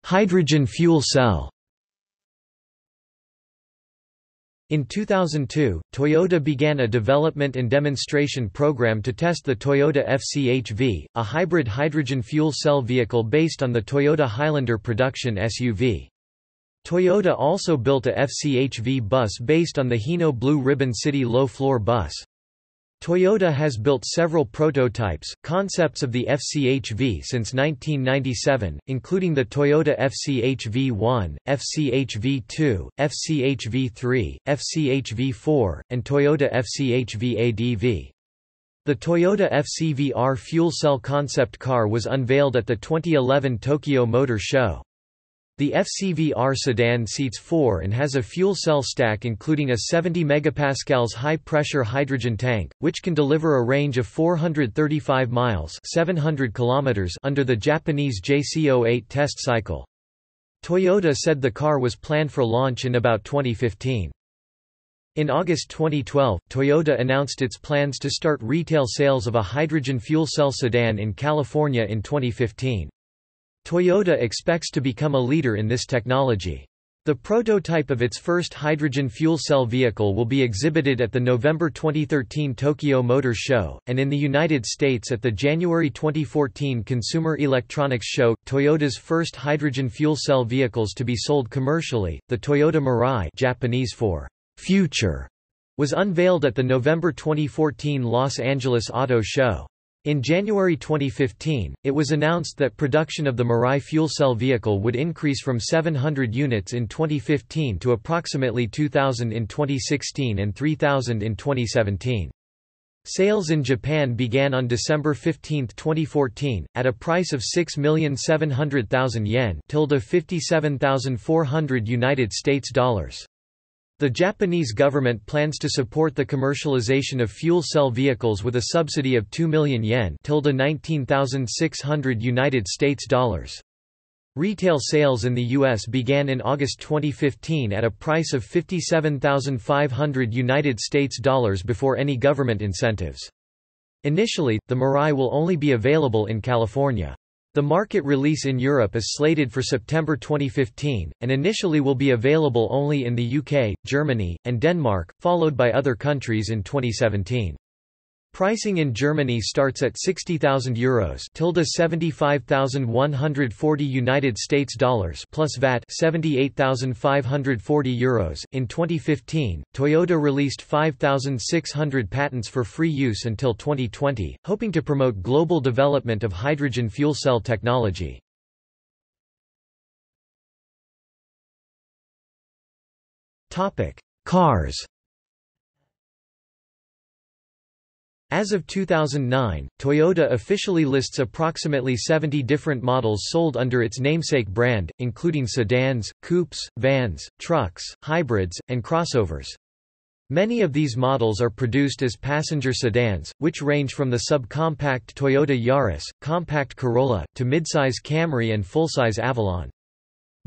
Hydrogen fuel cell In 2002, Toyota began a development and demonstration program to test the Toyota FCHV, a hybrid hydrogen fuel cell vehicle based on the Toyota Highlander production SUV. Toyota also built a FCHV bus based on the Hino Blue Ribbon City low-floor bus. Toyota has built several prototypes, concepts of the FCHV since 1997, including the Toyota FCHV1, FCHV2, FCHV3, FCHV4, and Toyota FCHV-ADV. The Toyota FCVR fuel cell concept car was unveiled at the 2011 Tokyo Motor Show. The FCV-R sedan seats four and has a fuel cell stack including a 70 MPa high-pressure hydrogen tank, which can deliver a range of 435 miles 700 km under the Japanese JC08 test cycle. Toyota said the car was planned for launch in about 2015. In August 2012, Toyota announced its plans to start retail sales of a hydrogen fuel cell sedan in California in 2015. Toyota expects to become a leader in this technology. The prototype of its first hydrogen fuel cell vehicle will be exhibited at the November 2013 Tokyo Motor Show, and in the United States at the January 2014 Consumer Electronics Show. Toyota's first hydrogen fuel cell vehicles to be sold commercially, the Toyota Mirai Japanese for future, was unveiled at the November 2014 Los Angeles Auto Show. In January 2015, it was announced that production of the Mirai fuel cell vehicle would increase from 700 units in 2015 to approximately 2,000 in 2016 and 3,000 in 2017. Sales in Japan began on December 15, 2014, at a price of 6,700,000 yen, tilde 57,400 United States dollars. The Japanese government plans to support the commercialization of fuel cell vehicles with a subsidy of 2 million yen tilde 19,600 United States dollars. Retail sales in the U.S. began in August 2015 at a price of 57,500 United States dollars before any government incentives. Initially, the Mirai will only be available in California. The market release in Europe is slated for September 2015, and initially will be available only in the UK, Germany, and Denmark, followed by other countries in 2017. Pricing in Germany starts at 60,000 euros tilde 75,140 United States dollars plus VAT 78,540 euros. In 2015, Toyota released 5,600 patents for free use until 2020, hoping to promote global development of hydrogen fuel cell technology. Topic: Cars As of 2009, Toyota officially lists approximately 70 different models sold under its namesake brand, including sedans, coupes, vans, trucks, hybrids, and crossovers. Many of these models are produced as passenger sedans, which range from the subcompact Toyota Yaris, compact Corolla, to midsize Camry and full-size Avalon.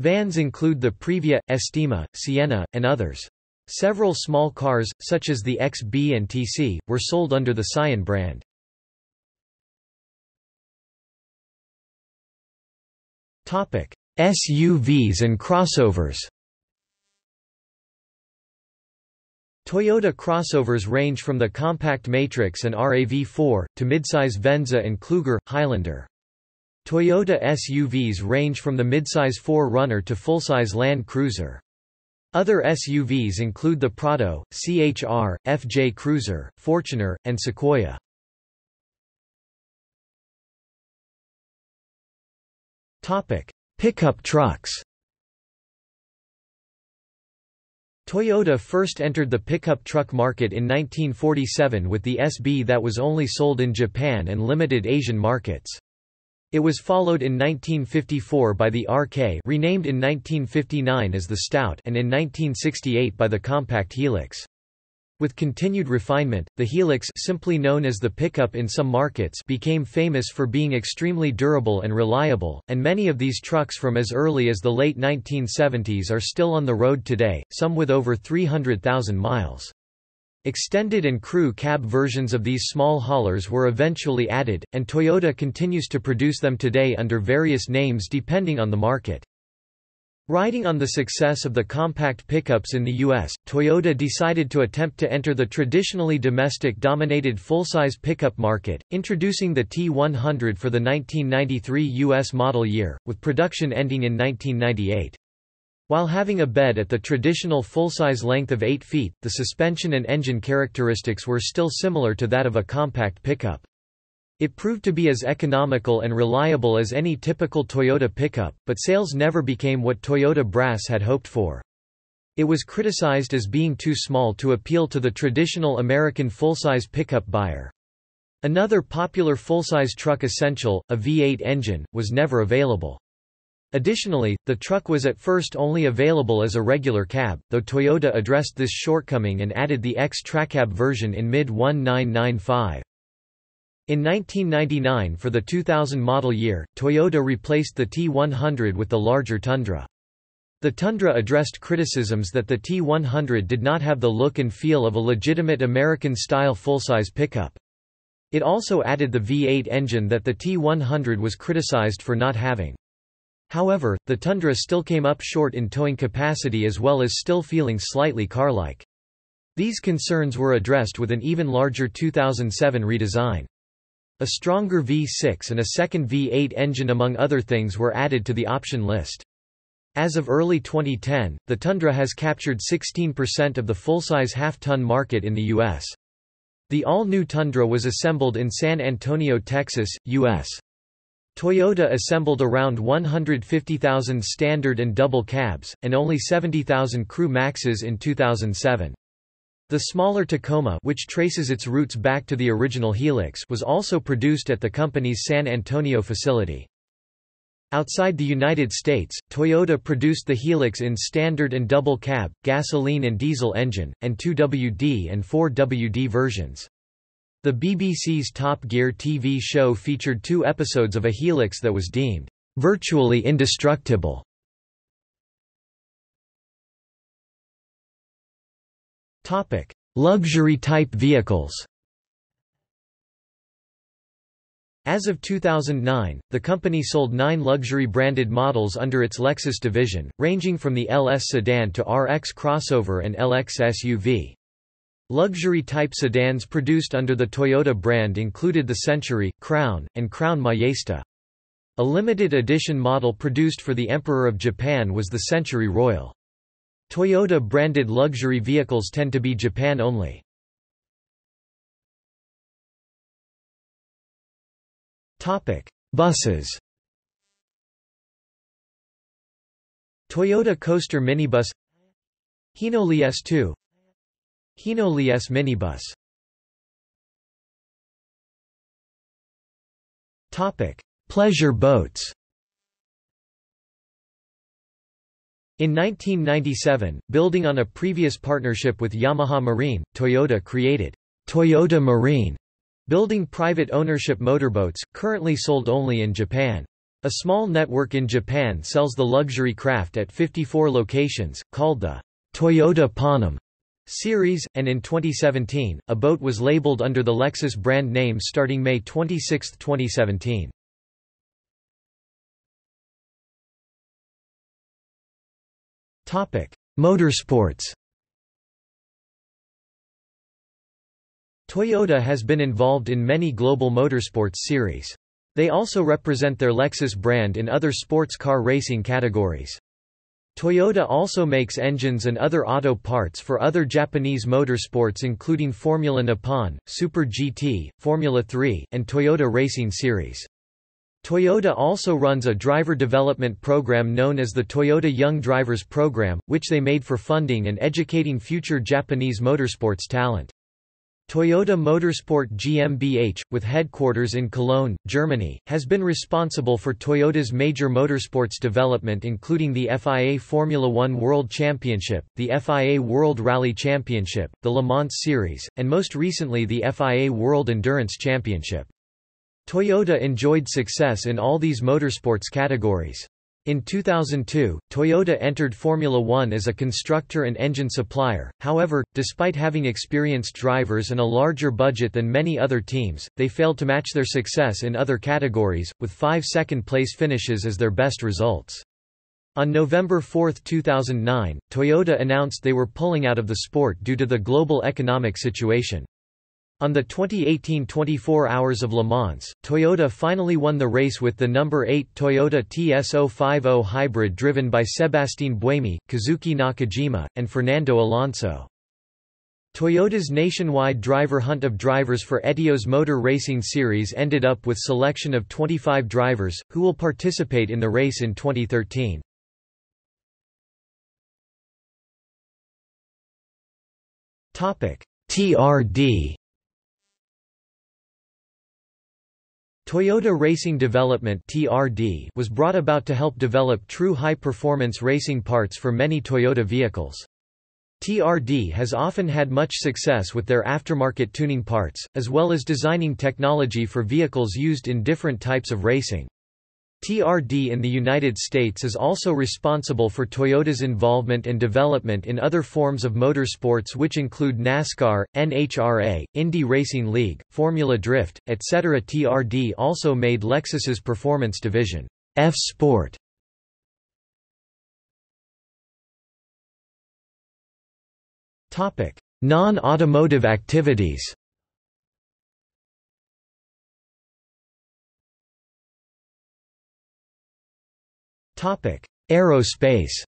Vans include the Previa, Estima, Sienna, and others. Several small cars, such as the XB and TC, were sold under the Scion brand. SUVs and crossovers Toyota crossovers range from the compact Matrix and RAV4, to midsize Venza and Kluger, Highlander. Toyota SUVs range from the midsize 4Runner to full-size Land Cruiser. Other SUVs include the Prado, CHR, FJ Cruiser, Fortuner, and Sequoia. Topic: Pickup trucks. Toyota first entered the pickup truck market in 1947 with the SB that was only sold in Japan and limited Asian markets. It was followed in 1954 by the RK renamed in 1959 as the Stout and in 1968 by the Compact Hilux. With continued refinement, the Hilux simply known as the pickup in some markets became famous for being extremely durable and reliable, and many of these trucks from as early as the late 1970s are still on the road today, some with over 300,000 miles. Extended and crew cab versions of these small haulers were eventually added, and Toyota continues to produce them today under various names depending on the market. Riding on the success of the compact pickups in the U.S., Toyota decided to attempt to enter the traditionally domestic-dominated full-size pickup market, introducing the T100 for the 1993 U.S. model year, with production ending in 1998. While having a bed at the traditional full-size length of 8 feet, the suspension and engine characteristics were still similar to that of a compact pickup. It proved to be as economical and reliable as any typical Toyota pickup, but sales never became what Toyota brass had hoped for. It was criticized as being too small to appeal to the traditional American full-size pickup buyer. Another popular full-size truck essential, a V8 engine, was never available. Additionally, the truck was at first only available as a regular cab, though Toyota addressed this shortcoming and added the X-Tracab version in mid-1995. In 1999 for the 2000 model year, Toyota replaced the T100 with the larger Tundra. The Tundra addressed criticisms that the T100 did not have the look and feel of a legitimate American-style full-size pickup. It also added the V8 engine that the T100 was criticized for not having. However, the Tundra still came up short in towing capacity as well as still feeling slightly car-like. These concerns were addressed with an even larger 2007 redesign. A stronger V6 and a second V8 engine among other things were added to the option list. As of early 2010, the Tundra has captured 16% of the full-size half-ton market in the U.S. The all-new Tundra was assembled in San Antonio, Texas, U.S. Toyota assembled around 150,000 standard and double cabs, and only 70,000 crew maxes in 2007. The smaller Tacoma which traces its roots back to the original Hilux was also produced at the company's San Antonio facility. Outside the United States, Toyota produced the Hilux in standard and double cab, gasoline and diesel engine, and 2WD and 4WD versions. The BBC's Top Gear TV show featured two episodes of a Hilux that was deemed virtually indestructible. Topic: Luxury type vehicles. As of 2009, the company sold nine luxury branded models under its Lexus division, ranging from the LS sedan to RX crossover and LX SUV. Luxury-type sedans produced under the Toyota brand included the Century, Crown, and Crown Majesta. A limited edition model produced for the Emperor of Japan was the Century Royal. Toyota-branded luxury vehicles tend to be Japan only. Buses Toyota Coaster Minibus Hino Liesse II Hino Liesse minibus Pleasure boats. In 1997, building on a previous partnership with Yamaha Marine, Toyota created Toyota Marine, building private ownership motorboats, currently sold only in Japan. A small network in Japan sells the luxury craft at 54 locations, called the Toyota Ponam series, and in 2017, a boat was labeled under the Lexus brand name starting May 26, 2017. Motorsports Toyota has been involved in many global motorsports series. They also represent their Lexus brand in other sports car racing categories. Toyota also makes engines and other auto parts for other Japanese motorsports including Formula Nippon, Super GT, Formula 3, and Toyota Racing Series. Toyota also runs a driver development program known as the Toyota Young Drivers Program, which they made for funding and educating future Japanese motorsports talent. Toyota Motorsport GmbH, with headquarters in Cologne, Germany, has been responsible for Toyota's major motorsports development including the FIA Formula One World Championship, the FIA World Rally Championship, the Le Mans Series, and most recently the FIA World Endurance Championship. Toyota enjoyed success in all these motorsports categories. In 2002, Toyota entered Formula One as a constructor and engine supplier, however, despite having experienced drivers and a larger budget than many other teams, they failed to match their success in other categories, with five second-place finishes as their best results. On November 4, 2009, Toyota announced they were pulling out of the sport due to the global economic situation. On the 2018 24 Hours of Le Mans, Toyota finally won the race with the number 8 Toyota TS050 hybrid driven by Sebastien Buemi, Kazuki Nakajima, and Fernando Alonso. Toyota's nationwide driver hunt of drivers for Etios Motor Racing Series ended up with selection of 25 drivers, who will participate in the race in 2013. TRD Toyota Racing Development (TRD) was brought about to help develop true high-performance racing parts for many Toyota vehicles. TRD has often had much success with their aftermarket tuning parts, as well as designing technology for vehicles used in different types of racing. TRD in the United States is also responsible for Toyota's involvement and development in other forms of motorsports which include NASCAR, NHRA, Indy Racing League, Formula Drift, etc. TRD also made Lexus's performance division, F-Sport. Non-automotive activities Aerospace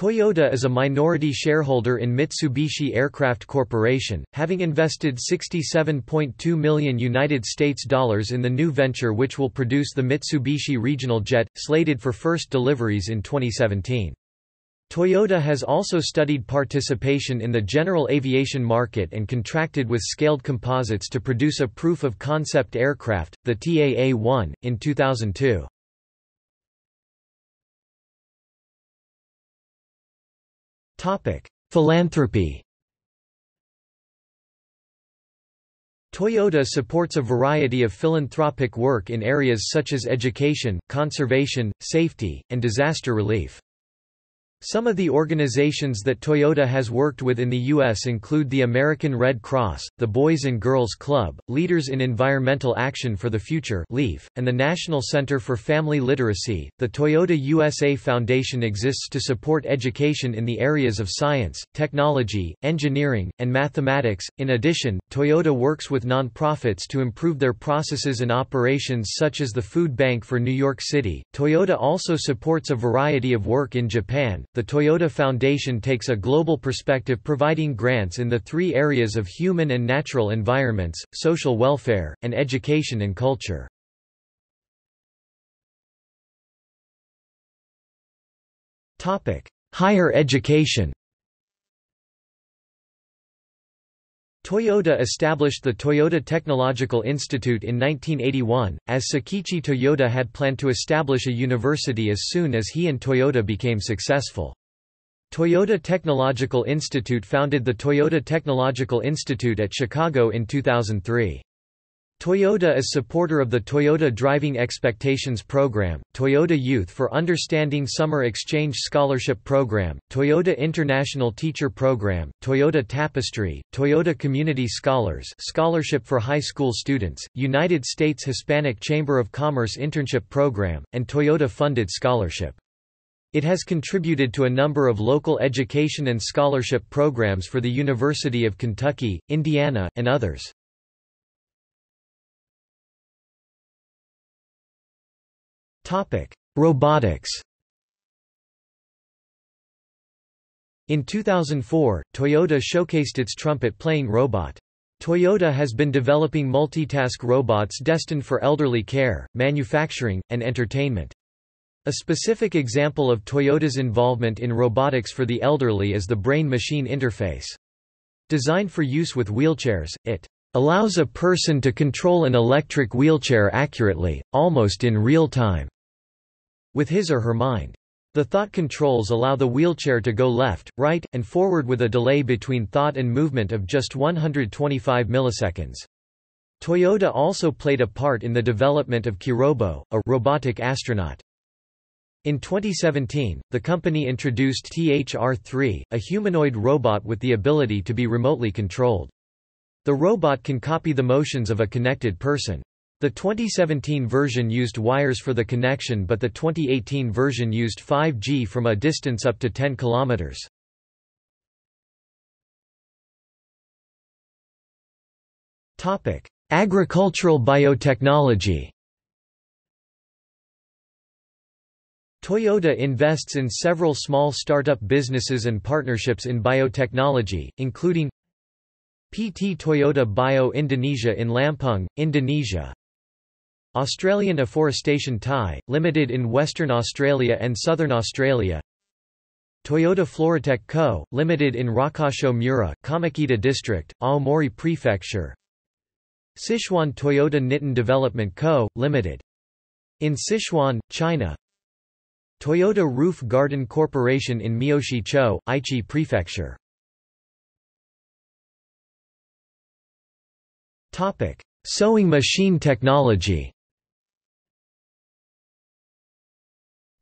Toyota is a minority shareholder in Mitsubishi Aircraft Corporation, having invested 67.2 million United States dollars in the new venture which will produce the Mitsubishi Regional Jet, slated for first deliveries in 2017. Toyota has also studied participation in the general aviation market and contracted with Scaled Composites to produce a proof-of-concept aircraft, the TAA-1, in 2002. Philanthropy Toyota supports a variety of philanthropic work in areas such as education, conservation, safety, and disaster relief. Some of the organizations that Toyota has worked with in the U.S. include the American Red Cross, the Boys and Girls Club, Leaders in Environmental Action for the Future LEAF, and the National Center for Family Literacy. The Toyota USA Foundation exists to support education in the areas of science, technology, engineering, and mathematics. In addition, Toyota works with nonprofits to improve their processes and operations such as the Food Bank for New York City. Toyota also supports a variety of work in Japan, the Toyota Foundation takes a global perspective providing grants in the three areas of human and natural environments, social welfare, and education and culture. Higher education Toyota established the Toyota Technological Institute in 1981, as Sakichi Toyota had planned to establish a university as soon as he and Toyota became successful. Toyota Technological Institute founded the Toyota Technological Institute at Chicago in 2003. Toyota is supporter of the Toyota Driving Expectations Program, Toyota Youth for Understanding Summer Exchange Scholarship Program, Toyota International Teacher Program, Toyota Tapestry, Toyota Community Scholars Scholarship for High School Students, United States Hispanic Chamber of Commerce Internship Program, and Toyota-funded scholarship. It has contributed to a number of local education and scholarship programs for the University of Kentucky, Indiana, and others. Robotics In 2004, Toyota showcased its trumpet-playing robot. Toyota has been developing multitask robots destined for elderly care, manufacturing, and entertainment. A specific example of Toyota's involvement in robotics for the elderly is the brain-machine interface. Designed for use with wheelchairs, it allows a person to control an electric wheelchair accurately, almost in real time, with his or her mind. The thought controls allow the wheelchair to go left, right, and forward with a delay between thought and movement of just 125 milliseconds. Toyota also played a part in the development of Kirobo, a robotic astronaut. In 2017, the company introduced THR-3, a humanoid robot with the ability to be remotely controlled. The robot can copy the motions of a connected person. The 2017 version used wires for the connection but the 2018 version used 5G from a distance up to 10 km. Agricultural biotechnology Toyota invests in several small startup businesses and partnerships in biotechnology, including PT Toyota Bio Indonesia in Lampung, Indonesia Australian Afforestation Thai, Limited in Western Australia and Southern Australia Toyota Floratech Co., Limited in Rokkasho Mura, Kamikita District, Aomori Prefecture Sichuan Toyota Nitin Development Co., Limited. In Sichuan, China Toyota Roof Garden Corporation in Miyoshi-cho, Aichi Prefecture Sewing machine technology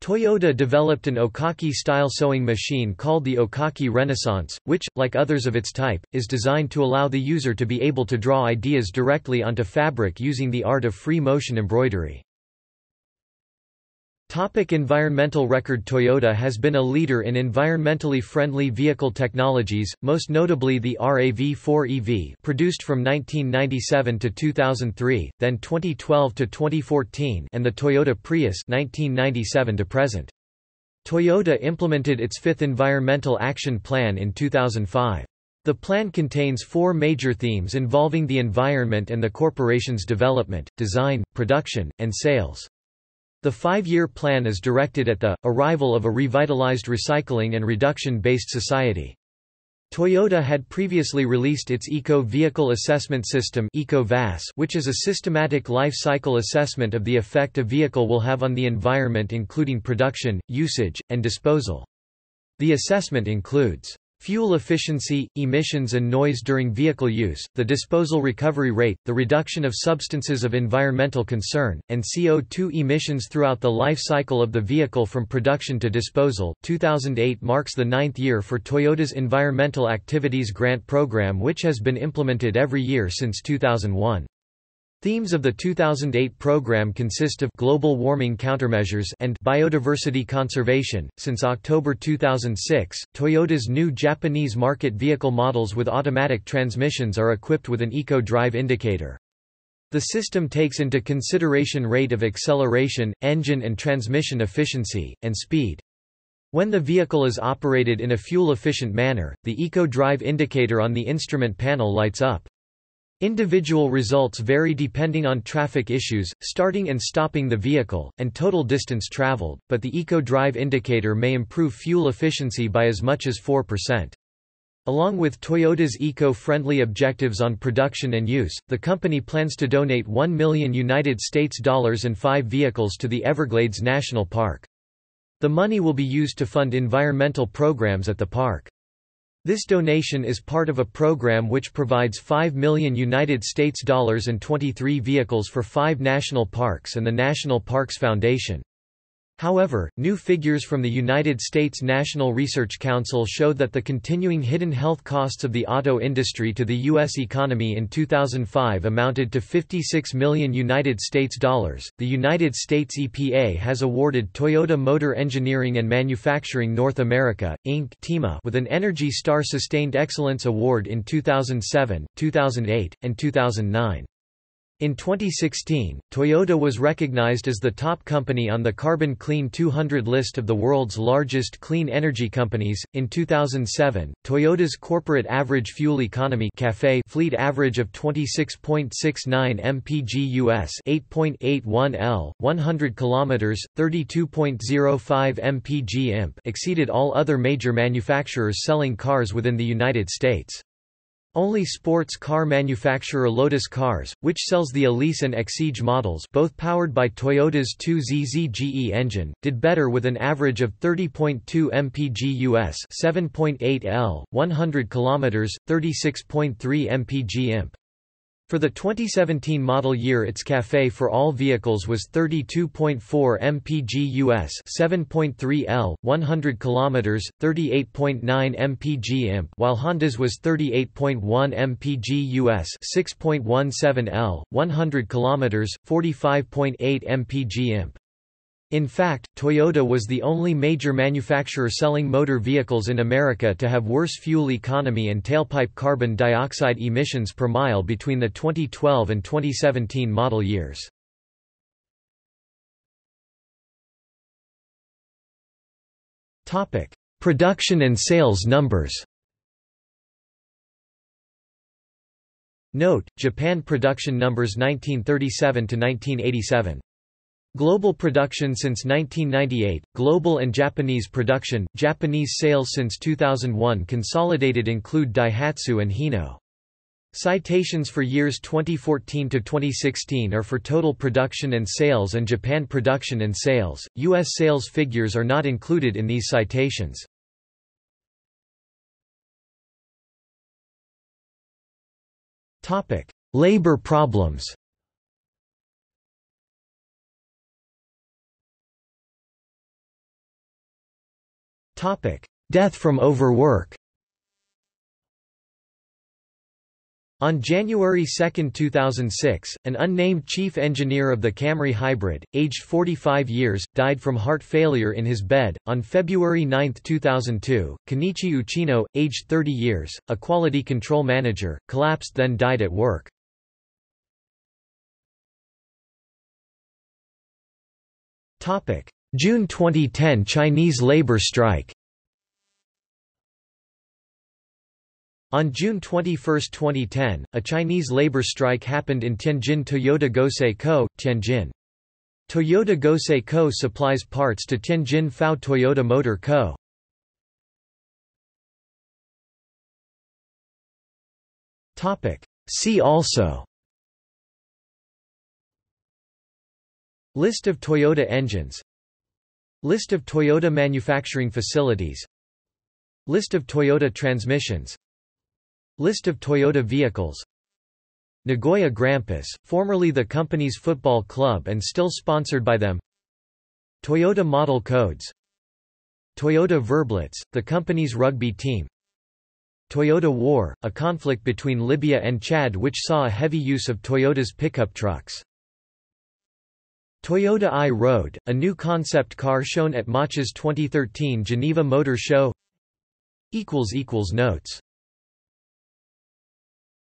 Toyota developed an Oekaki-style sewing machine called the Oekaki Renaissance, which, like others of its type, is designed to allow the user to be able to draw ideas directly onto fabric using the art of free motion embroidery. Topic environmental record Toyota has been a leader in environmentally friendly vehicle technologies, most notably the RAV4 EV produced from 1997 to 2003, then 2012 to 2014 and the Toyota Prius 1997 to present. Toyota implemented its fifth Environmental Action Plan in 2005. The plan contains four major themes involving the environment and the corporation's development, design, production, and sales. The five-year plan is directed at the, arrival of a revitalized recycling and reduction-based society. Toyota had previously released its Eco Vehicle Assessment System which is a systematic life cycle assessment of the effect a vehicle will have on the environment including production, usage, and disposal. The assessment includes Fuel efficiency, emissions and noise during vehicle use, the disposal recovery rate, the reduction of substances of environmental concern, and CO2 emissions throughout the life cycle of the vehicle from production to disposal. 2008 marks the ninth year for Toyota's Environmental Activities Grant Program which has been implemented every year since 2001. Themes of the 2008 program consist of global warming countermeasures and biodiversity conservation. Since October 2006, Toyota's new Japanese market vehicle models with automatic transmissions are equipped with an Eco Drive indicator. The system takes into consideration rate of acceleration, engine and transmission efficiency, and speed. When the vehicle is operated in a fuel-efficient manner, the Eco Drive indicator on the instrument panel lights up. Individual results vary depending on traffic issues, starting and stopping the vehicle, and total distance traveled, but the Eco Drive indicator may improve fuel efficiency by as much as 4%. Along with Toyota's eco-friendly objectives on production and use, the company plans to donate 1 million United States dollars and 5 vehicles to the Everglades National Park. The money will be used to fund environmental programs at the park. This donation is part of a program which provides 5 million United States dollars and 23 vehicles for 5 national parks and the National Parks Foundation. However, new figures from the United States National Research Council show that the continuing hidden health costs of the auto industry to the U.S. economy in 2005 amounted to 56 million United States dollars. The United States EPA has awarded Toyota Motor Engineering and Manufacturing North America, Inc. with an Energy Star Sustained Excellence Award in 2007, 2008, and 2009. In 2016, Toyota was recognized as the top company on the Carbon Clean 200 list of the world's largest clean energy companies. In 2007, Toyota's corporate average fuel economy (CAFE) fleet average of 26.69 mpg US, 8.81 L, 100 kilometers, 32.05 mpg imp exceeded all other major manufacturers selling cars within the United States. Only sports car manufacturer Lotus Cars, which sells the Elise and Exige models both powered by Toyota's 2ZZ-GE engine, did better with an average of 30.2 mpg US 7.8 L, 100 km, 36.3 mpg imp. For the 2017 model year its CAFE for all vehicles was 32.4 mpg US 7.3 L, 100 km, 38.9 mpg imp while Honda's was 38.1 mpg US 6.17 L, 100 km, 45.8 mpg imp. In fact, Toyota was the only major manufacturer selling motor vehicles in America to have worse fuel economy and tailpipe carbon dioxide emissions per mile between the 2012 and 2017 model years. Production and sales numbers Note, Japan production numbers 1937 to 1987. Global production since 1998, global and Japanese production, Japanese sales since 2001 consolidated include Daihatsu and Hino. Citations for years 2014 to 2016 are for total production and sales and Japan production and sales. US sales figures are not included in these citations. Topic: Labor problems. Death from overwork On January 2, 2006, an unnamed chief engineer of the Camry Hybrid, aged 45 years, died from heart failure in his bed. On February 9, 2002, Kenichi Uchino, aged 30 years, a quality control manager, collapsed then died at work. June 2010 Chinese labor strike On June 21, 2010, a Chinese labor strike happened in Tianjin Toyoda Gosei Co., Tianjin. Toyoda Gosei Co. supplies parts to Tianjin FAW Toyota Motor Co. See also List of Toyota engines List of Toyota manufacturing facilities. List of Toyota transmissions. List of Toyota vehicles. Nagoya Grampus, formerly the company's football club and still sponsored by them. Toyota model codes. Toyota Verblitz, the company's rugby team. Toyota War, a conflict between Libya and Chad which saw a heavy use of Toyota's pickup trucks Toyota i-Road, a new concept car shown at Match's 2013 Geneva Motor Show. Notes